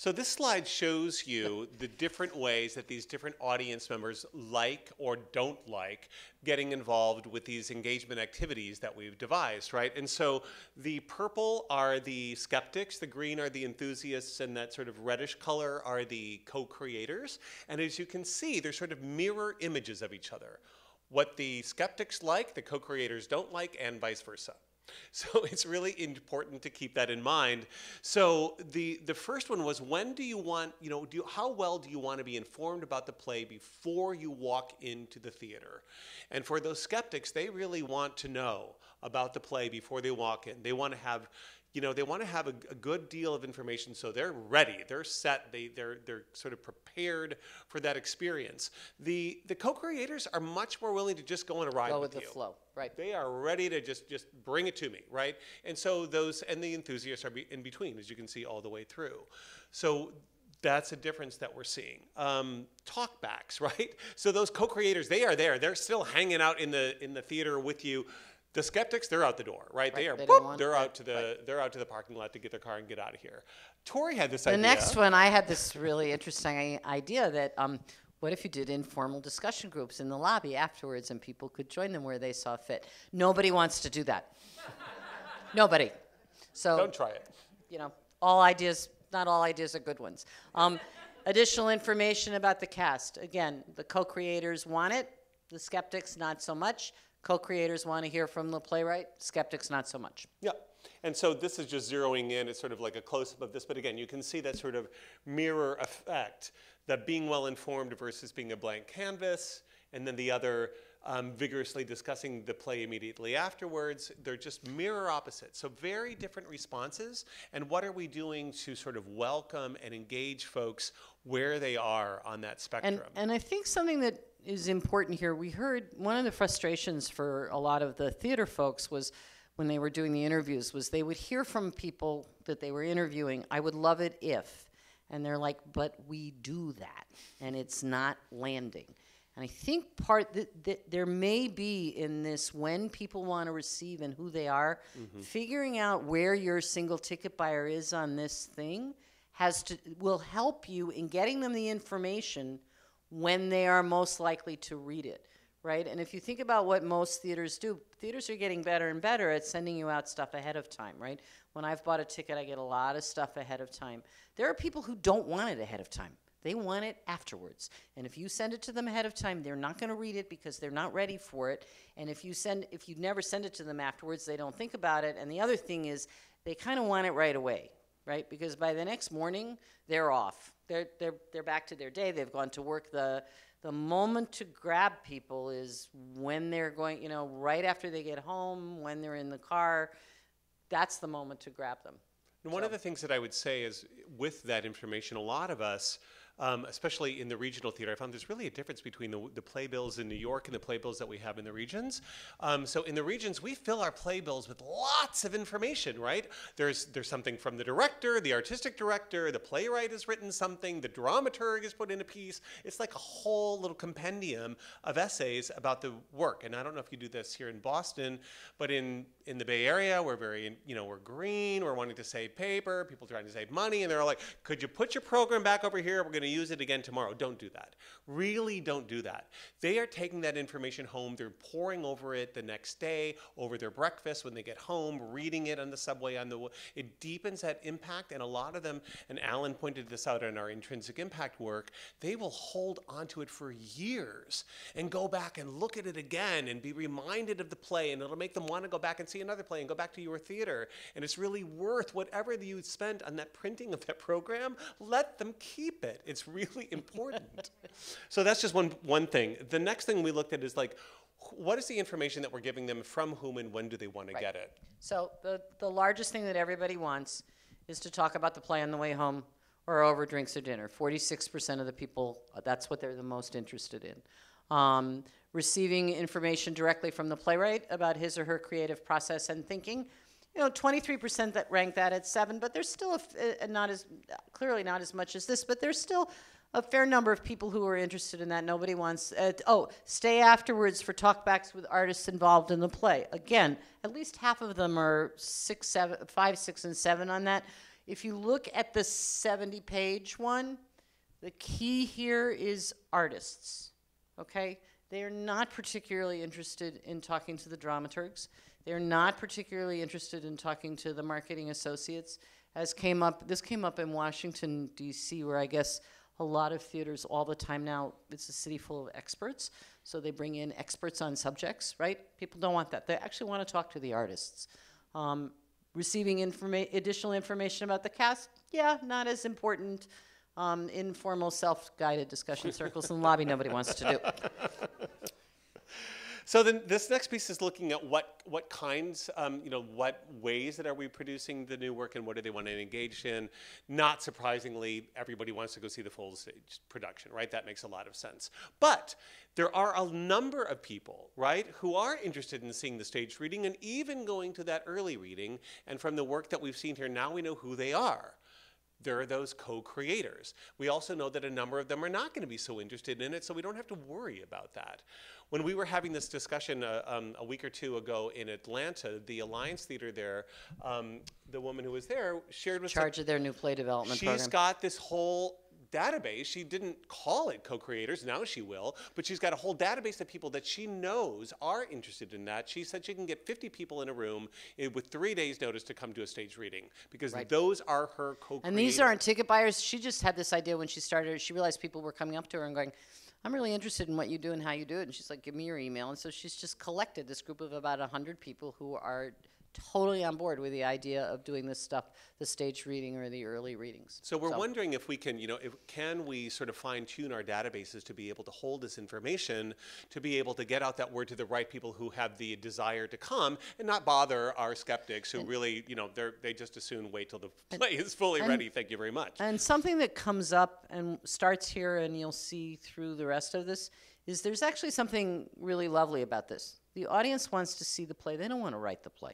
So this slide shows you the different ways that these different audience members like or don't like getting involved with these engagement activities that we've devised, right? And so the purple are the skeptics, the green are the enthusiasts, and that sort of reddish color are the co-creators. And as you can see, they're sort of mirror images of each other. What the skeptics like, the co-creators don't like, and vice versa. <laughs> So it's really important to keep that in mind. So the the first one was when do you want, you know, do how well do you want to be informed about the play before you walk into the theater? And for those skeptics, they really want to know about the play before they walk in. They want to have you know, they want to have a, a, good deal of information so they're ready, they're set, they, they're, they're sort of prepared for that experience. The, the co-creators are much more willing to just go on a ride Go with, with the you. flow, right? They are ready to just, just bring it to me, right? And so those, and the enthusiasts are be, in between, as you can see all the way through. So that's a difference that we're seeing. Um, talkbacks, <laughs> right? So those co-creators, they are there. They're still hanging out in the in the theater with you. The skeptics, they're out the door, right? They are. they boop, they're out to the they're out to the parking lot to get their car and get out of here. Tory had this idea. The idea. next one, I had this really interesting idea that um, what if you did informal discussion groups in the lobby afterwards and people could join them where they saw fit? Nobody wants to do that. <laughs> Nobody. So Don't try it. you know, all ideas, not all ideas are good ones. Um, additional information about the cast. Again, the co-creators want it. The skeptics, not so much. Co-creators want to hear from the playwright. Skeptics, not so much. Yeah. And so this is just zeroing in. It's sort of like a close-up of this. But again, you can see that sort of mirror effect, that being well-informed versus being a blank canvas, and then the other um, vigorously discussing the play immediately afterwards. They're just mirror opposites. So very different responses. And what are we doing to sort of welcome and engage folks where they are on that spectrum? And, and I think something that is important here, we heard one of the frustrations for a lot of the theater folks was when they were doing the interviews was they would hear from people that they were interviewing, I would love it if. And they're like, but we do that, and it's not landing. And I think part that, that there may be in this when people want to receive and who they are, mm-hmm. figuring out where your single ticket buyer is on this thing has to will help you in getting them the information when they are most likely to read it, right? And if you think about what most theaters do, theaters are getting better and better at sending you out stuff ahead of time, right? When I've bought a ticket, I get a lot of stuff ahead of time. There are people who don't want it ahead of time. They want it afterwards. And if you send it to them ahead of time, they're not going to read it because they're not ready for it. And if you send if you never send it to them afterwards, they don't think about it. And the other thing is they kind of want it right away, right? Because by the next morning, they're off. They're they're they're back to their day. They've gone to work. The the moment to grab people is when they're going, you know, right after they get home, when they're in the car. That's the moment to grab them. And one of the things that I would say is, with that information, a lot of us, um, especially in the regional theater, I found there's really a difference between the, the playbills in New York and the playbills that we have in the regions. Um, so in the regions, we fill our playbills with lots of information, right? There's there's something from the director, the artistic director, the playwright has written something, the dramaturg has put in a piece. It's like a whole little compendium of essays about the work. And I don't know if you do this here in Boston, but in in the Bay Area, we're very, you know, we're green, we're wanting to save paper, people trying to save money, and they're all like, could you put your program back over here? We're going to to use it again tomorrow. Don't do that. Really don't do that. They are taking that information home. They're poring over it the next day, over their breakfast when they get home, reading it on the subway. On the it deepens that impact, and a lot of them. And Alan pointed this out in our intrinsic impact work. They will hold onto it for years and go back and look at it again and be reminded of the play, and it'll make them want to go back and see another play and go back to your theater. And it's really worth whatever you spent on that printing of that program. Let them keep it. It's really <laughs> important. so that's just one one thing. The next thing we looked at is like, what is the information that we're giving them from whom and when do they want to get it? So the, the largest thing that everybody wants is to talk about the play on the way home or over drinks or dinner. Forty-six percent of the people, uh, that's what they're the most interested in. Um, receiving information directly from the playwright about his or her creative process and thinking. You know, twenty-three percent that rank that at seven, but there's still a, f- uh, not as, clearly not as much as this, but there's still a fair number of people who are interested in that. Nobody wants, uh, oh, stay afterwards for talkbacks with artists involved in the play. Again, at least half of them are six, seven, five, six, and seven on that. If you look at the 70 page one, the key here is artists. Okay? They are not particularly interested in talking to the dramaturgs. They're not particularly interested in talking to the marketing associates. As came up, this came up in Washington, D.C., where I guess a lot of theaters all the time now, it's a city full of experts. So they bring in experts on subjects, right? People don't want that. They actually want to talk to the artists. Um, receiving informa- additional information about the cast, yeah, not as important. Um, informal, self-guided discussion <laughs> circles in the lobby, nobody wants to do. So then this next piece is looking at what what kinds, um, you know, what ways that are we producing the new work and what do they want to engage in. Not surprisingly, everybody wants to go see the full stage production, right? That makes a lot of sense. But there are a number of people, right, who are interested in seeing the stage reading and even going to that early reading. And from the work that we've seen here, now we know who they are there are those co-creators. We also know that a number of them are not going to be so interested in it, so we don't have to worry about that. When we were having this discussion uh, um, a week or two ago in Atlanta, the Alliance Theater there, um, the woman who was there shared with Charge of their new play development She's program. got this whole database. She didn't call it co-creators, now she will, but she's got a whole database of people that she knows are interested in that. She said she can get 50 people in a room eh, with three days notice to come to a stage reading because Right. those are her co-creators. And these aren't ticket buyers. She just had this idea when she started. She realized people were coming up to her and going, I'm really interested in what you do and how you do it. And she's like, give me your email. And so she's just collected this group of about 100 people who are totally on board with the idea of doing this stuff, the stage reading or the early readings. So we're wondering if we can, you know, if, can we sort of fine tune our databases to be able to hold this information, to be able to get out that word to the right people who have the desire to come, and not bother our skeptics who really, you know, they're they just as soon wait till the <laughs> play is fully and- ready. Thank you very much. And something that comes up and starts here, and you'll see through the rest of this, is there's actually something really lovely about this. The audience wants to see the play, they don't want to write the play,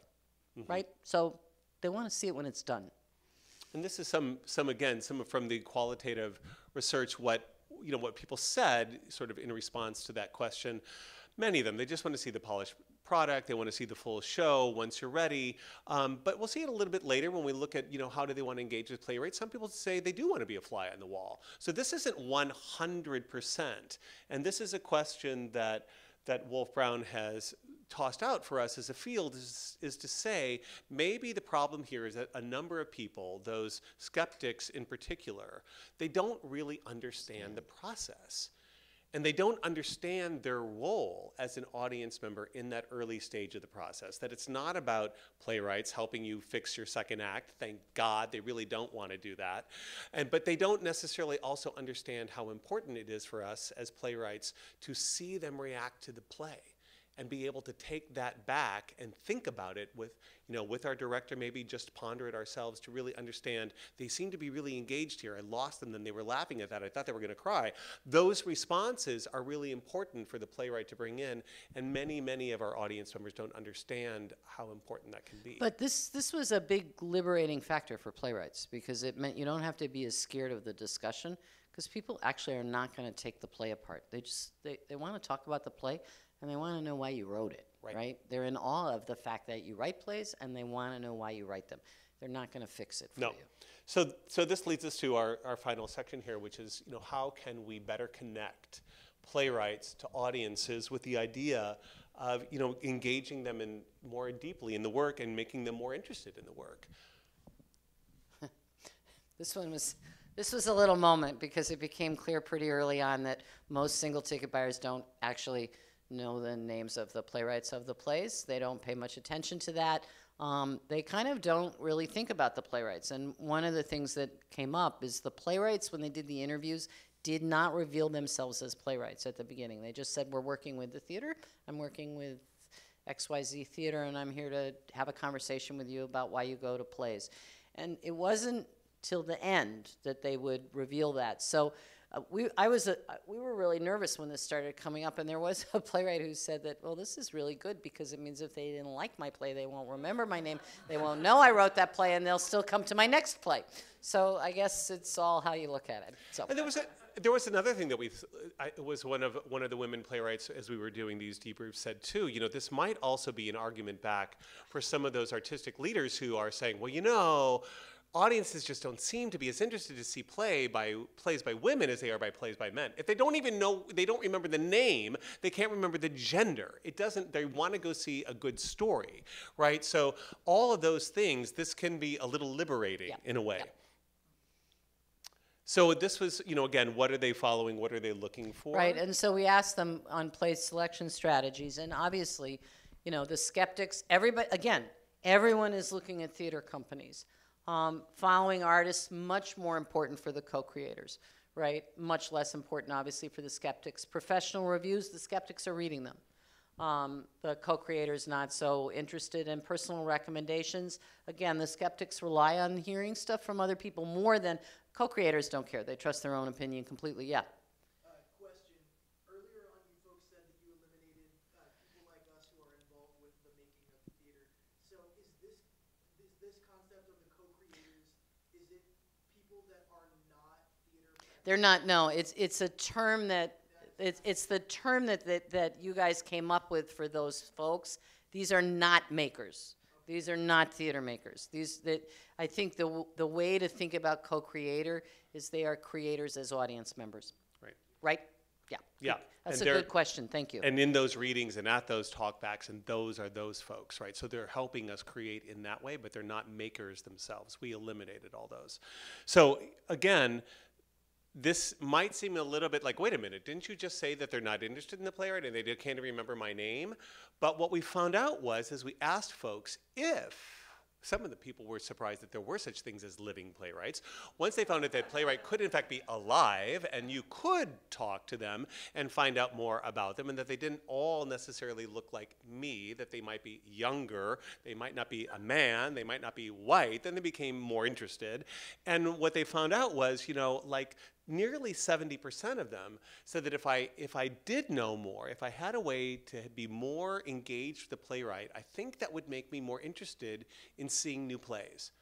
right? So they want to see it when it's done. And this is some, some again, some from the qualitative research. What you know, what people said, sort of in response to that question. Many of them, they just want to see the polished product. They want to see the full show once you're ready. Um, but we'll see it a little bit later when we look at, you know, how do they want to engage with playwrights. Some people say they do want to be a fly on the wall. So this isn't 100%. And this is a question that that Wolf Brown has tossed out for us as a field is, is to say maybe the problem here is that a number of people, those skeptics in particular, they don't really understand the process. And they don't understand their role as an audience member in that early stage of the process. That it's not about playwrights helping you fix your second act. Thank God they really don't want to do that. And, but they don't necessarily also understand how important it is for us as playwrights to see them react to the play and be able to take that back and think about it with, you know, with our director, maybe just ponder it ourselves to really understand they seem to be really engaged here. I lost them, then they were laughing at that. I thought they were going to cry. Those responses are really important for the playwright to bring in, and many, many of our audience members don't understand how important that can be. But this this was a big liberating factor for playwrights because it meant you don't have to be as scared of the discussion because people actually are not going to take the play apart. They just they, they want to talk about the play and they want to know why you wrote it. Right. right? They're in awe of the fact that you write plays and they want to know why you write them. They're not going to fix it for No. you. So, so this leads us to our, our final section here, which is, you know, how can we better connect playwrights to audiences with the idea of, you know, engaging them in more deeply in the work and making them more interested in the work. <laughs> This one was, this was a little moment because it became clear pretty early on that most single ticket buyers don't actually know the names of the playwrights of the plays. They don't pay much attention to that. Um, they kind of don't really think about the playwrights. And one of the things that came up is the playwrights, when they did the interviews, did not reveal themselves as playwrights at the beginning. They just said, We're working with the theater. I'm working with XYZ Theater, and I'm here to have a conversation with you about why you go to plays. And it wasn't till the end that they would reveal that. So uh, we, I was, a, uh, we were really nervous when this started coming up, and there was <laughs> a playwright who said that, well, this is really good because it means if they didn't like my play, they won't remember my name, they won't know I wrote that play, and they'll still come to my next play. So I guess it's all how you look at it. So. And there was a, there was another thing that we was one of one of the women playwrights as we were doing these debriefs said too. You know, this might also be an argument back for some of those artistic leaders who are saying, well, you know, audiences just don't seem to be as interested to see play by plays by women as they are by plays by men. If they don't even know, they don't remember the name, they can't remember the gender. It doesn't. They want to go see a good story, right? So all of those things, this can be a little liberating Yeah. in a way. Yeah. So this was, you know, again, what are they following? What are they looking for? Right, and so we asked them on play selection strategies, and obviously, you know, the skeptics, everybody, again, everyone is looking at theater companies. Um, following artists, much more important for the co-creators, right? Much less important, obviously, for the skeptics. Professional reviews, the skeptics are reading them. Um, the co-creators not so interested in personal recommendations. Again, the skeptics rely on hearing stuff from other people more than co-creators don't care. They trust their own opinion completely. Yeah. Uh, question. Earlier on, you folks said that you eliminated uh, people like us who are involved with the making of theater. So is this is this concept of the co-creators? Is it people that are not theater? They're not. No, it's it's a term that it's it's the term that that that you guys came up with for those folks. These are not makers. These are not theater makers. These that I think the the way to think about co-creator is they are creators as audience members. Right. Right? Yeah. Yeah, That's and a good question. Thank you. And in those readings and at those talkbacks, and those are those folks, right? So they're helping us create in that way, but they're not makers themselves. We eliminated all those. So again, this might seem a little bit like, wait a minute, didn't you just say that they're not interested in the playwright and they can't remember my name? But what we found out was, as we asked folks if some of the people were surprised that there were such things as living playwrights. Once they found out that playwright could in fact be alive and you could talk to them and find out more about them and that they didn't all necessarily look like me, that they might be younger, they might not be a man, they might not be white, then they became more interested. And what they found out was, you know, like nearly 70% of them said that if I if I did know more, if I had a way to be more engaged with the playwright, I think that would make me more interested in seeing new plays.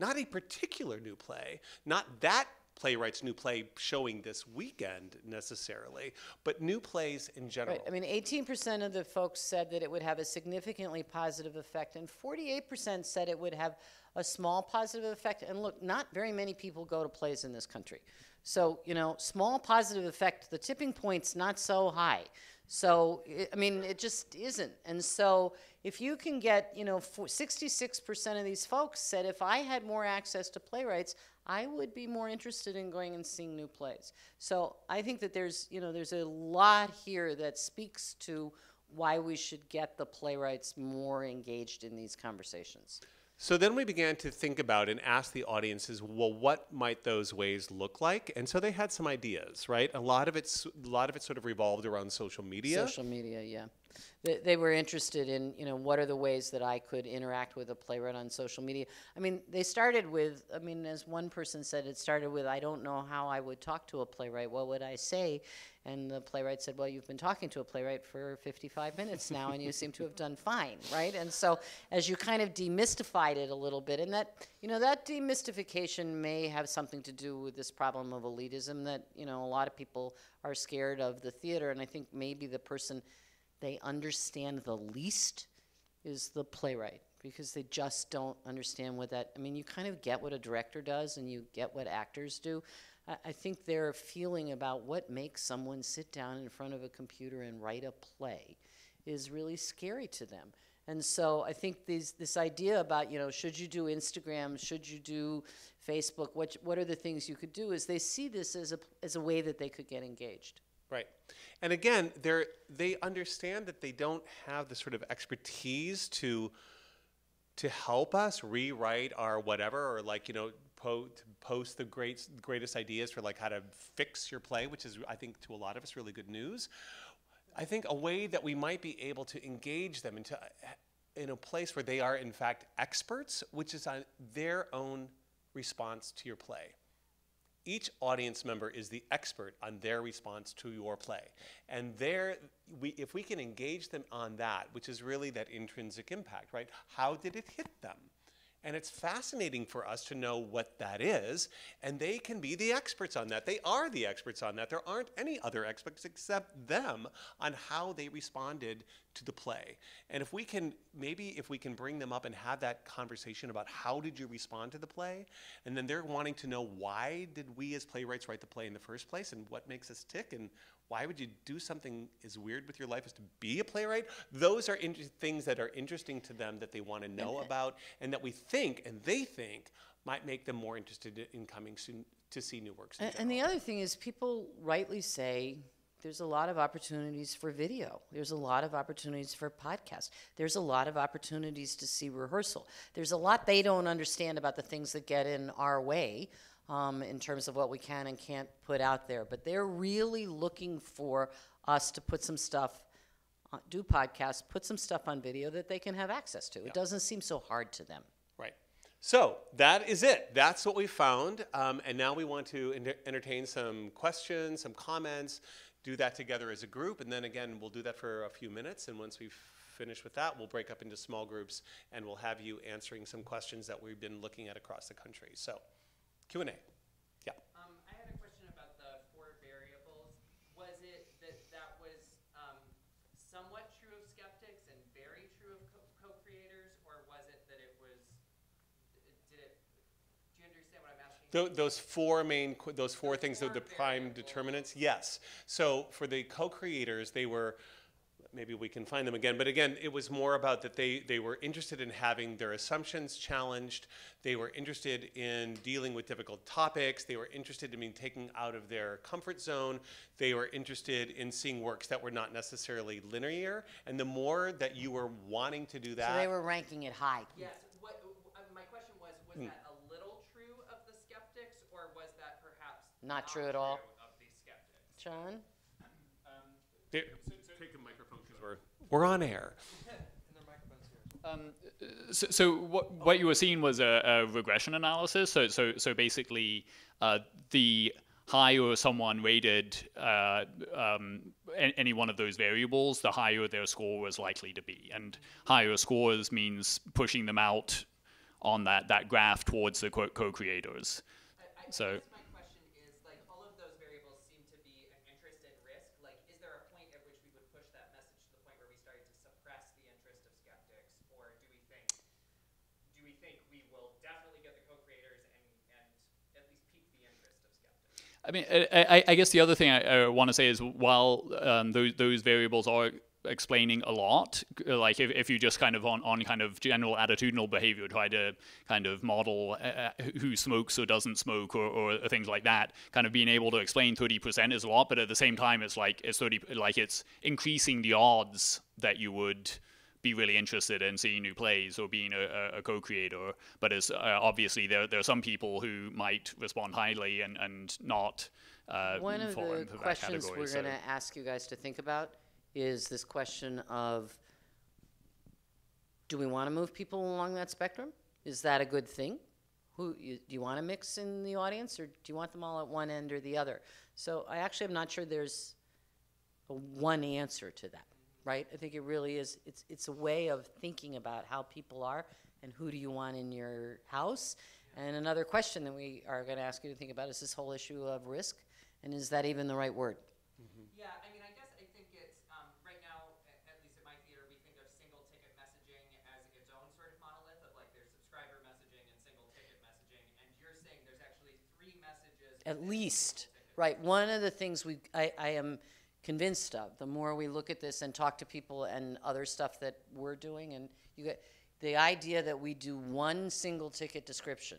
Not a particular new play, not that playwright's new play showing this weekend necessarily, but new plays in general. Right. I mean, 18% of the folks said that it would have a significantly positive effect, and 48% said it would have a small positive effect. And look, not very many people go to plays in this country. So, you know, small positive effect, the tipping point's not so high. So, i mean, it just isn't. And so, if you can get, you know, 66% of these folks said if I had more access to playwrights, I would be more interested in going and seeing new plays. So, I think that there's, you know, there's a lot here that speaks to why we should get the playwrights more engaged in these conversations. So then we began to think about and ask the audiences, well, what might those ways look like? And so they had some ideas, right? A lot of it's a lot of it sort of revolved around social media. Social media, yeah. They, they were interested in, you know, what are the ways that I could interact with a playwright on social media. I mean, they started with, I mean, as one person said, it started with, I don't know how I would talk to a playwright. What would I say? And the playwright said, Well, you've been talking to a playwright for 55 minutes now, and you seem to have done fine, right? And so, as you kind of demystified it a little bit, and that, you know, that demystification may have something to do with this problem of elitism that, you know, a lot of people are scared of the theater, and I think maybe the person they understand the least is the playwright because they just don't understand what that. I mean, you kind of get what a director does and you get what actors do. I, I think their feeling about what makes someone sit down in front of a computer and write a play is really scary to them. And so I think these, this idea about, you know, should you do Instagram, should you do Facebook, what, what are the things you could do, is they see this as a, as a way that they could get engaged. Right. And again, they're, they understand that they don't have the sort of expertise to to help us rewrite our whatever or like you know po- post the great greatest ideas for like how to fix your play which is i think to a lot of us really good news i think a way that we might be able to engage them into eh, in a place where they are in fact experts which is on their own response to your play each audience member is the expert on their response to your play. And there, we, if we can engage them on that, which is really that intrinsic impact, right? How did it hit them? And it's fascinating for us to know what that is, and they can be the experts on that. They are the experts on that. There aren't any other experts except them on how they responded to the play. And if we can, maybe if we can bring them up and have that conversation about how did you respond to the play, and then they're wanting to know why did we as playwrights write the play in the first place, and what makes us tick, and why would you do something as weird with your life as to be a playwright? Those are things that are interesting to them that they want to know mm-hmm. about, and that we think and they think might make them more interested in coming soon to see new works. And, and the other thing is, people rightly say there's a lot of opportunities for video. There's a lot of opportunities for podcast. There's a lot of opportunities to see rehearsal. There's a lot they don't understand about the things that get in our way um, in terms of what we can and can't put out there. But they're really looking for us to put some stuff, uh, do podcasts, put some stuff on video that they can have access to. It doesn't seem so hard to them. Right. So that is it. That's what we found. Um, and now we want to enter- entertain some questions, some comments, do that together as a group. And then again, we'll do that for a few minutes. And once we've finished with that, we'll break up into small groups and we'll have you answering some questions that we've been looking at across the country. So Q&A. Yeah. Um, I had a question about the four variables. Was it that that was um, somewhat true of skeptics and very true of co- co-creators, or was it that it was? Did it? Do you understand what I'm asking? Tho- Those four main, those four things, the four the prime variables. determinants, yes. So for the co-creators, they were, maybe we can find them again, but again, it was more about that they, they were interested in having their assumptions challenged. They were interested in dealing with difficult topics. They were interested in being taken out of their comfort zone. They were interested in seeing works that were not necessarily linear. And the more that you were wanting to do that. So they were ranking it high. Yes. What? Uh, my question was: Was Hmm. that a little true of the skeptics, or was that perhaps Not true at all. true of the skeptics? John? There- Take a microphone because we're, we're on air. So, so what, what you were seeing was a, a regression analysis. So, so, so basically, uh, the higher someone rated uh, um, any one of those variables, the higher their score was likely to be. And higher scores means pushing them out on that, that graph towards the co- co-creators. I, I So- guess my question is, like, all of those variables seem to be an interest in risk. Like, is there a point at which we would push that message to the point where we started to suppress the interest of skeptics, or do we think, do we think we will definitely get the co-creators and, and at least pique the interest of skeptics? I mean, I, I- guess the other thing I, I want to say is while um, those, those variables are explaining a lot, like if, if you just kind of on, on kind of general attitudinal behavior try to kind of model uh, who smokes or doesn't smoke or, or things like that, kind of being able to explain 30% is a lot, but at the same time, it's like it's 30, like it's increasing the odds that you would be really interested in seeing new plays or being a, a, co-creator. But it's uh, obviously there there are some people who might respond highly and and not. Uh, One of the questions category, we're so- going to ask you guys to think about is this question of do we want to move people along that spectrum? Is that a good thing? Who you, do you want to mix in the audience, or do you want them all at one end or the other? So I actually am not sure there's a one answer to that, right? I think it really is. It's it's a way of thinking about how people are and who do you want in your house. And another question that we are going to ask you to think about is this whole issue of risk, and is that even the right word? Mm-hmm. Yeah, I mean, I guess I think it's um, right now, at least at my theater, we think of single ticket messaging as its own sort of monolith of like there's subscriber messaging and single ticket messaging, and you're saying there's actually three messages. At least, right? One of the things we I, I am convinced of, the more we look at this and talk to people and other stuff that we're doing, and you get the idea that we do one single ticket description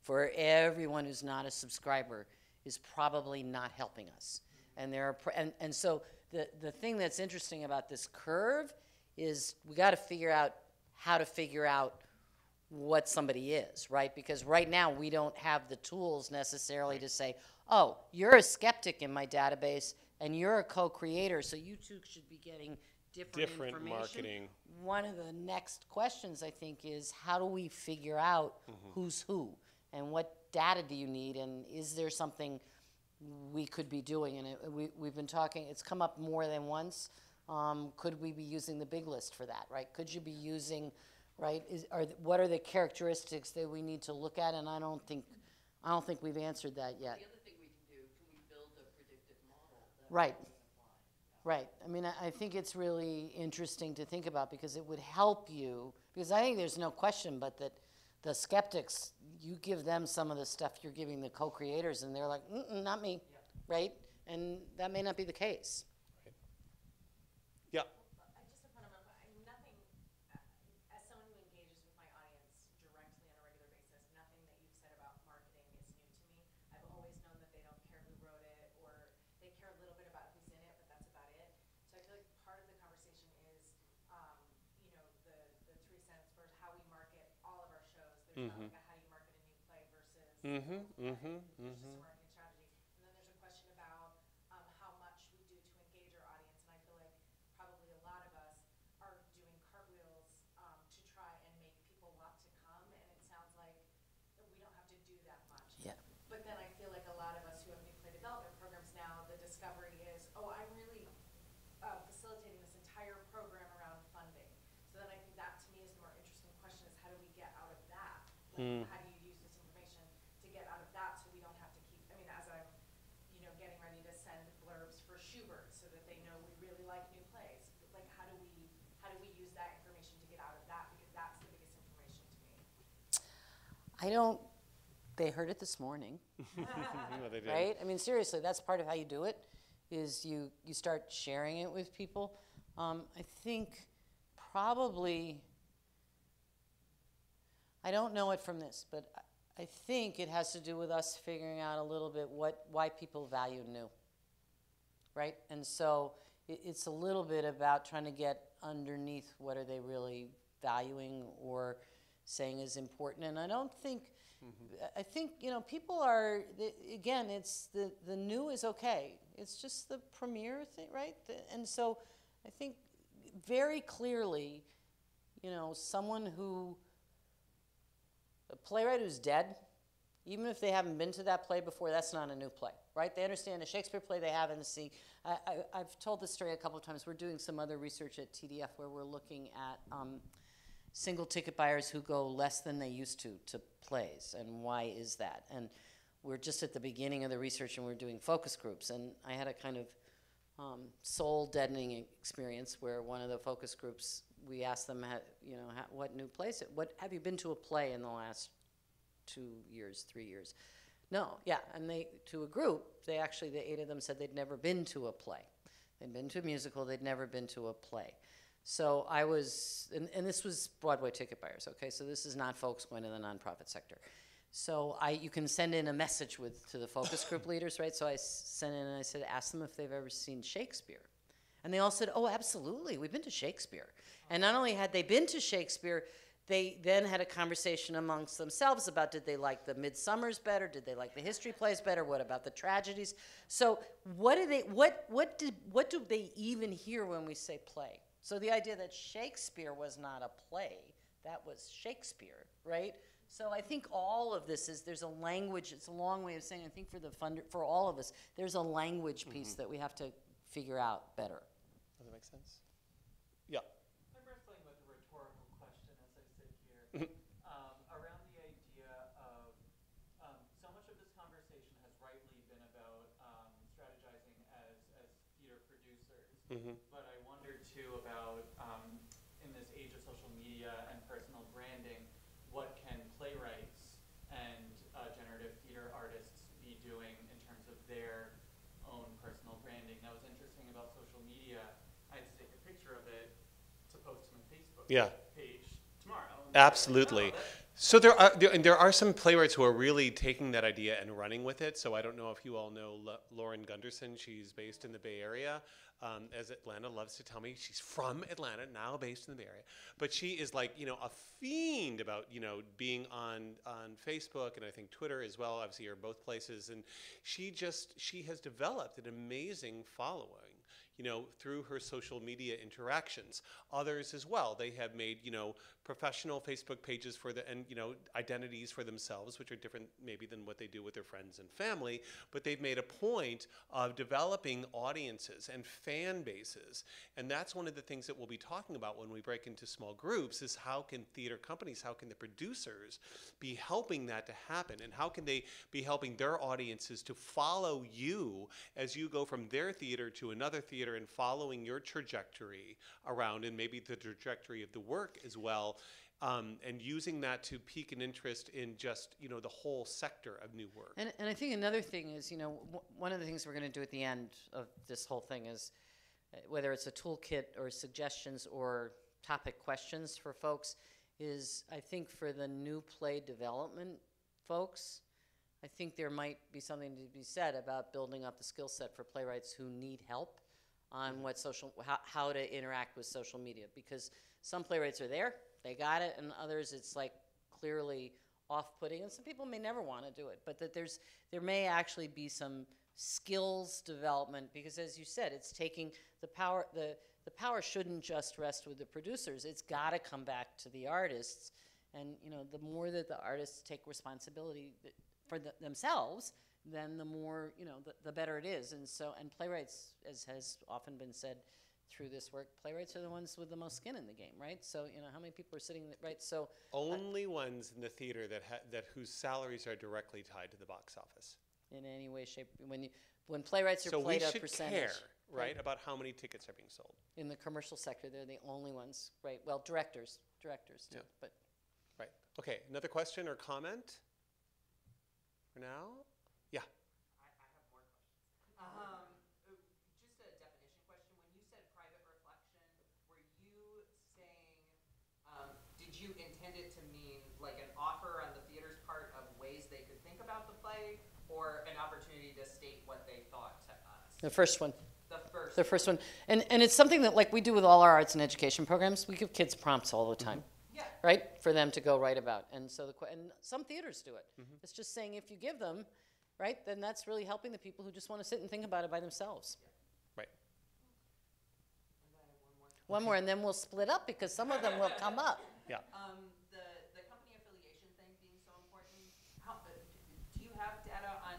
for everyone who's not a subscriber is probably not helping us. And there are, and, and so the, the thing that's interesting about this curve is we got to figure out how to figure out what somebody is, right? Because right now we don't have the tools necessarily to say, oh, you're a skeptic in my database and you're a co-creator, so you two should be getting different, Different information. marketing. One of the next questions I think is how do we figure out who's who and what data do you need and is there something we could be doing? And it, we, we've been talking, it's come up more than once. Um, could we be using the big list for that, right? Could you be using, right? Is, are, th- what are the characteristics that we need to look at? And I don't think, I don't think we've answered that yet. The other thing we can do, can we build a predictive model that Right. we can apply? Right. I mean, I, I think it's really interesting to think about because it would help you. Because I think there's no question, but that the skeptics, you give them some of the stuff you're giving the co-creators, and they're like, "Not me," right? And that may not be the case. Yeah. I just have one of my, I'm nothing, uh, as someone who engages with my audience directly on a regular basis, nothing that you've said about marketing is new to me. I've always known that they don't care who wrote it, or they care a little bit about who's in it, but that's about it. So I feel like part of the conversation is, um, you know, the, the three cents for how we market all of our shows. There's not like a how you market a new play versus Mm-hmm, mm-hmm, mm-hmm. a marketing strategy. And then there's a question about um, how much we do to engage our audience. And I feel like probably a lot of us are doing cartwheels um, to try and make people want to come. And it sounds like that we don't have to do that much. Yeah. But then I feel like a lot of us who have new play development programs now, the discovery is, oh, I'm really uh, facilitating this entire program around funding. So then I think that to me is the more interesting question is how do we get out of that? Like, How do you use this information to get out of that so we don't have to keep, I mean, as I'm, you know, getting ready to send blurbs for Shubert so that they know we really like new plays. Like, how do we, how do we use that information to get out of that? Because that's the biggest information to me. I don't. They heard it this morning. <laughs> Yeah, they right? I mean, seriously, that's part of how you do it. Is you you start sharing it with people. Um, I think probably. I don't know it from this, but I- think it has to do with us figuring out a little bit what why people value new. Right, and so it, it's a little bit about trying to get underneath what are they really valuing or saying is important. And I don't think mm-hmm. I- I think you know people are again. It's the the new is okay. It's just the premiere thing, right? And so I think very clearly, you know, someone who a playwright who's dead, even if they haven't been to that play before, that's not a new play, right? They understand a Shakespeare play they haven't seen. I, I've told this story a couple of times. We're doing some other research at TDF where we're looking at um, single ticket buyers who go less than they used to to plays, and why is that? And we're just at the beginning of the research, and we're doing focus groups, and I had a kind of um, soul deadening experience where one of the focus groups we asked them, you know, ha- what new place, what have you been to a play in the last two years, three years? No, yeah, and they to a group, they actually the eight of them said they'd never been to a play. They'd been to a musical, they'd never been to a play. So I was, and, and this was Broadway ticket buyers, okay? So this is not folks going to the nonprofit sector. So I, you can send in a message with to the focus group leaders, right? So I sent in and I said, ask them if they've ever seen Shakespeare. And they all said, oh, absolutely, we've been to Shakespeare. And not only had they been to Shakespeare, they then had a conversation amongst themselves about did they like the midsummers better? Did they like the history plays better? What about the tragedies? So what do they what what did what do they even hear when we say play? So the idea that shakespeare was not a play that was shakespeare right? So i think all of this is there's a language it's a long way of saying i think for the funder for all of us there's a language piece mm-hmm. that we have to figure out better make sense? Yeah. I'm wrestling with a rhetorical question as I sit here, um, around the idea of, um, so much of this conversation has rightly been about, um, strategizing as, as theater producers. Mhm. But I wonder too about, um, in this age of social media and personal branding, what can playwrights and, uh, generative theater artists be doing Yeah. page tomorrow. Absolutely. So there are there, and there are some playwrights who are really taking that idea and running with it. So I don't know if you all know L- Lauren Gunderson. She's based in the Bay Area. Um, as Atlanta loves to tell me, she's from Atlanta, now based in the Bay Area. But she is like you know a fiend about you know being on on Facebook and I think Twitter as well. Obviously, are both places, and she just she has developed an amazing following you know, through her social media interactions. Others as well, they have made, you know, professional Facebook pages for the, and, you know, identities for themselves, which are different maybe than what they do with their friends and family, but they've made a point of developing audiences and fan bases. And that's one of the things that we'll be talking about when we break into small groups is how can theater companies, how can the producers be helping that to happen? And how can they be helping their audiences to follow you as you go from their theater to another theater and following your trajectory around and maybe the trajectory of the work as well. Um, and using that to pique an interest in just you know the whole sector of new work. And, and I think another thing is, you know, w- one of the things we're going to do at the end of this whole thing is uh, whether it's a toolkit or suggestions or topic questions for folks, is I think for the new play development folks, I think there might be something to be said about building up the skill set for playwrights who need help on what social, how, how to interact with social media. Because some playwrights are there, they got it, and others it's like clearly off-putting, and some people may never want to do it, but that there's, there may actually be some skills development, because as you said, it's taking the power, the, the power shouldn't just rest with the producers, it's got to come back to the artists. And, you know, the more that the artists take responsibility for the, themselves, then the more, you know, the, the better it is. And so, and playwrights, as has often been said through this work, playwrights are the ones with the most skin in the game, right? So, you know, how many people are sitting, th- right? So, uh, Only ones in the theater that ha- that whose salaries are directly tied to the box office. in any way, shape, when you, when playwrights are So we played a should percentage. care, right, about how many tickets are being sold. In the commercial sector, they're the only ones, right? Well, directors, directors too, Yeah. but. Right. Okay. Another question or comment for now? Yeah. I, I have more questions. Um, uh, just a definition question. When you said private reflection, were you saying, um, did you intend it to mean like an offer on the theater's part of ways they could think about the play, or an opportunity to state what they thought to us? The first one. The first. The first one, and, and it's something that like we do with all our arts and education programs. We give kids prompts all the time, Yeah. right, for them to go write about. And so the que- and some theaters do it. It's just saying if you give them, right, then that's really helping the people who just want to sit and think about it by themselves. Right. One more, and then we'll split up because some of them will come up. Yeah. Um, the, the company affiliation thing being so important, how, uh, do you have data on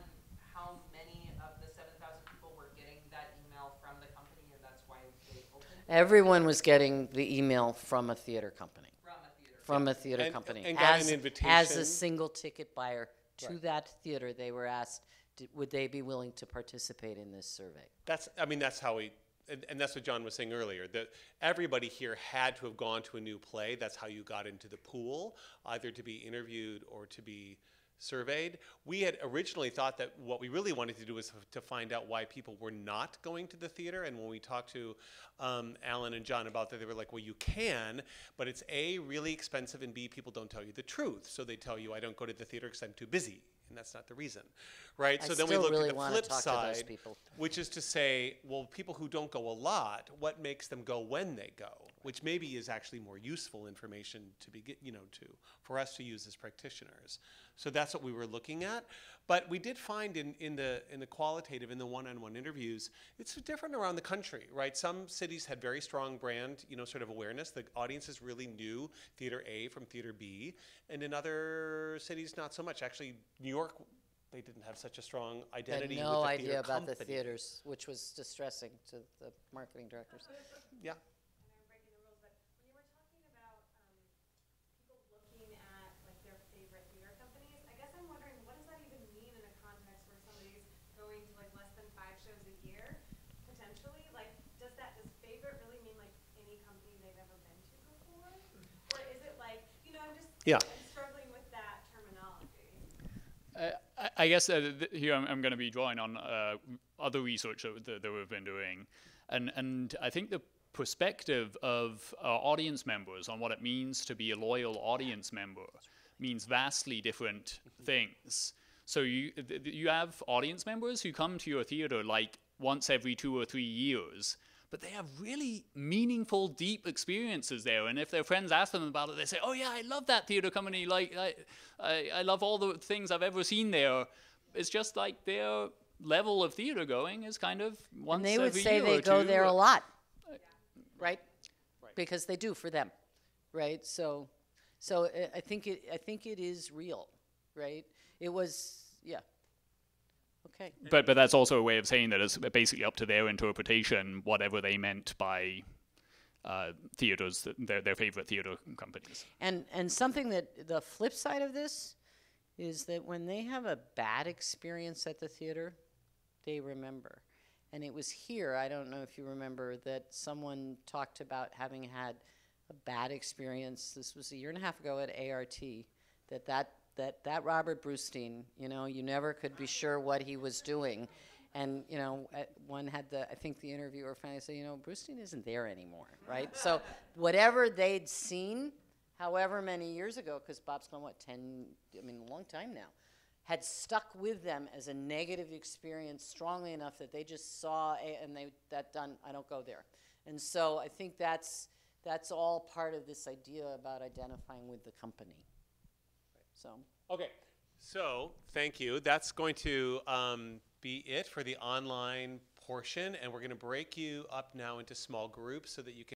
how many of the seven thousand people were getting that email from the company and that's why they opened Everyone was getting the email from a theater company. from a theater? from a theater And- company. and got an as, As a single ticket buyer to Right. that theater, they were asked, d- would they be willing to participate in this survey? That's, I mean, that's how we, and, and that's what John was saying earlier, that everybody here had to have gone to a new play. That's how you got into the pool, either to be interviewed or to be surveyed. We had originally thought that what we really wanted to do was to find out why people were not going to the theater. And when we talked to um, Alan and John about that, they were like, well, you can, but it's A, really expensive, and B, people don't tell you the truth. So they tell you, I don't go to the theater because I'm too busy. And that's not the reason, right? I so then we looked really at the flip talk to those side, which is to say, well, people who don't go a lot, what makes them go when they go? Which maybe is actually more useful information to be, you know, to for us to use as practitioners. So that's what we were looking at. But we did find in, in the in the qualitative, in the one-on-one interviews, it's different around the country, right? Some cities had very strong brand, you know, sort of awareness. The audiences really knew theater A from theater B, and in other cities, not so much. Actually, New York. They didn't have such a strong Had identity. with no the idea about the theaters, which was distressing to the marketing directors. Yeah. I know I'm breaking the rules, but when you were talking about um, people looking at like their favorite theater companies, I guess I'm wondering what does that even mean in a context where somebody's going to like less than five shows a year, potentially? Like, does that does favorite really mean like any company they've ever been to before, or is it like you know I'm just Yeah. I'm struggling with that terminology. Uh, I- I guess uh, th- here I'm, I'm going to be drawing on uh, other research that, that, that we've been doing, and and I think the perspective of our audience members on what it means to be a loyal audience member means vastly different things. So you th- th- you have audience members who come to your theater like once every two or three years, but they have really meaningful, deep experiences there. And if their friends ask them about it, they say, "Oh yeah, I love that theater company. Like I, I, I love all the things I've ever seen there." It's just like their level of theater going is kind of once And they would every say year they go there a uh, lot, uh, right? Because they do for them, right? So, so I- I think it, I think it is real, right? It was, yeah. Okay. But but that's also a way of saying that it's basically up to their interpretation, whatever they meant by uh, theaters, their their favorite theater companies. And and something that the flip side of this is that when they have a bad experience at the theater, they remember. And it was here, I don't know if you remember, that someone talked about having had a bad experience. This was a year and a half ago at ART. That that that that Robert Brustein, you know, you never could be sure what he was doing. And you know, uh, one had the I think the interviewer finally said, you know, Brustein isn't there anymore, right? <laughs> so whatever they'd seen, however many years ago, because Bob's gone what ten? I mean, a long time now, had stuck with them as a negative experience strongly enough that they just saw a, and they that done. I don't go there, and so I think that's that's all part of this idea about identifying with the company. So. Okay. So, thank you. That's going to um, be it for the online portion, and we're going to break you up now into small groups so that you can.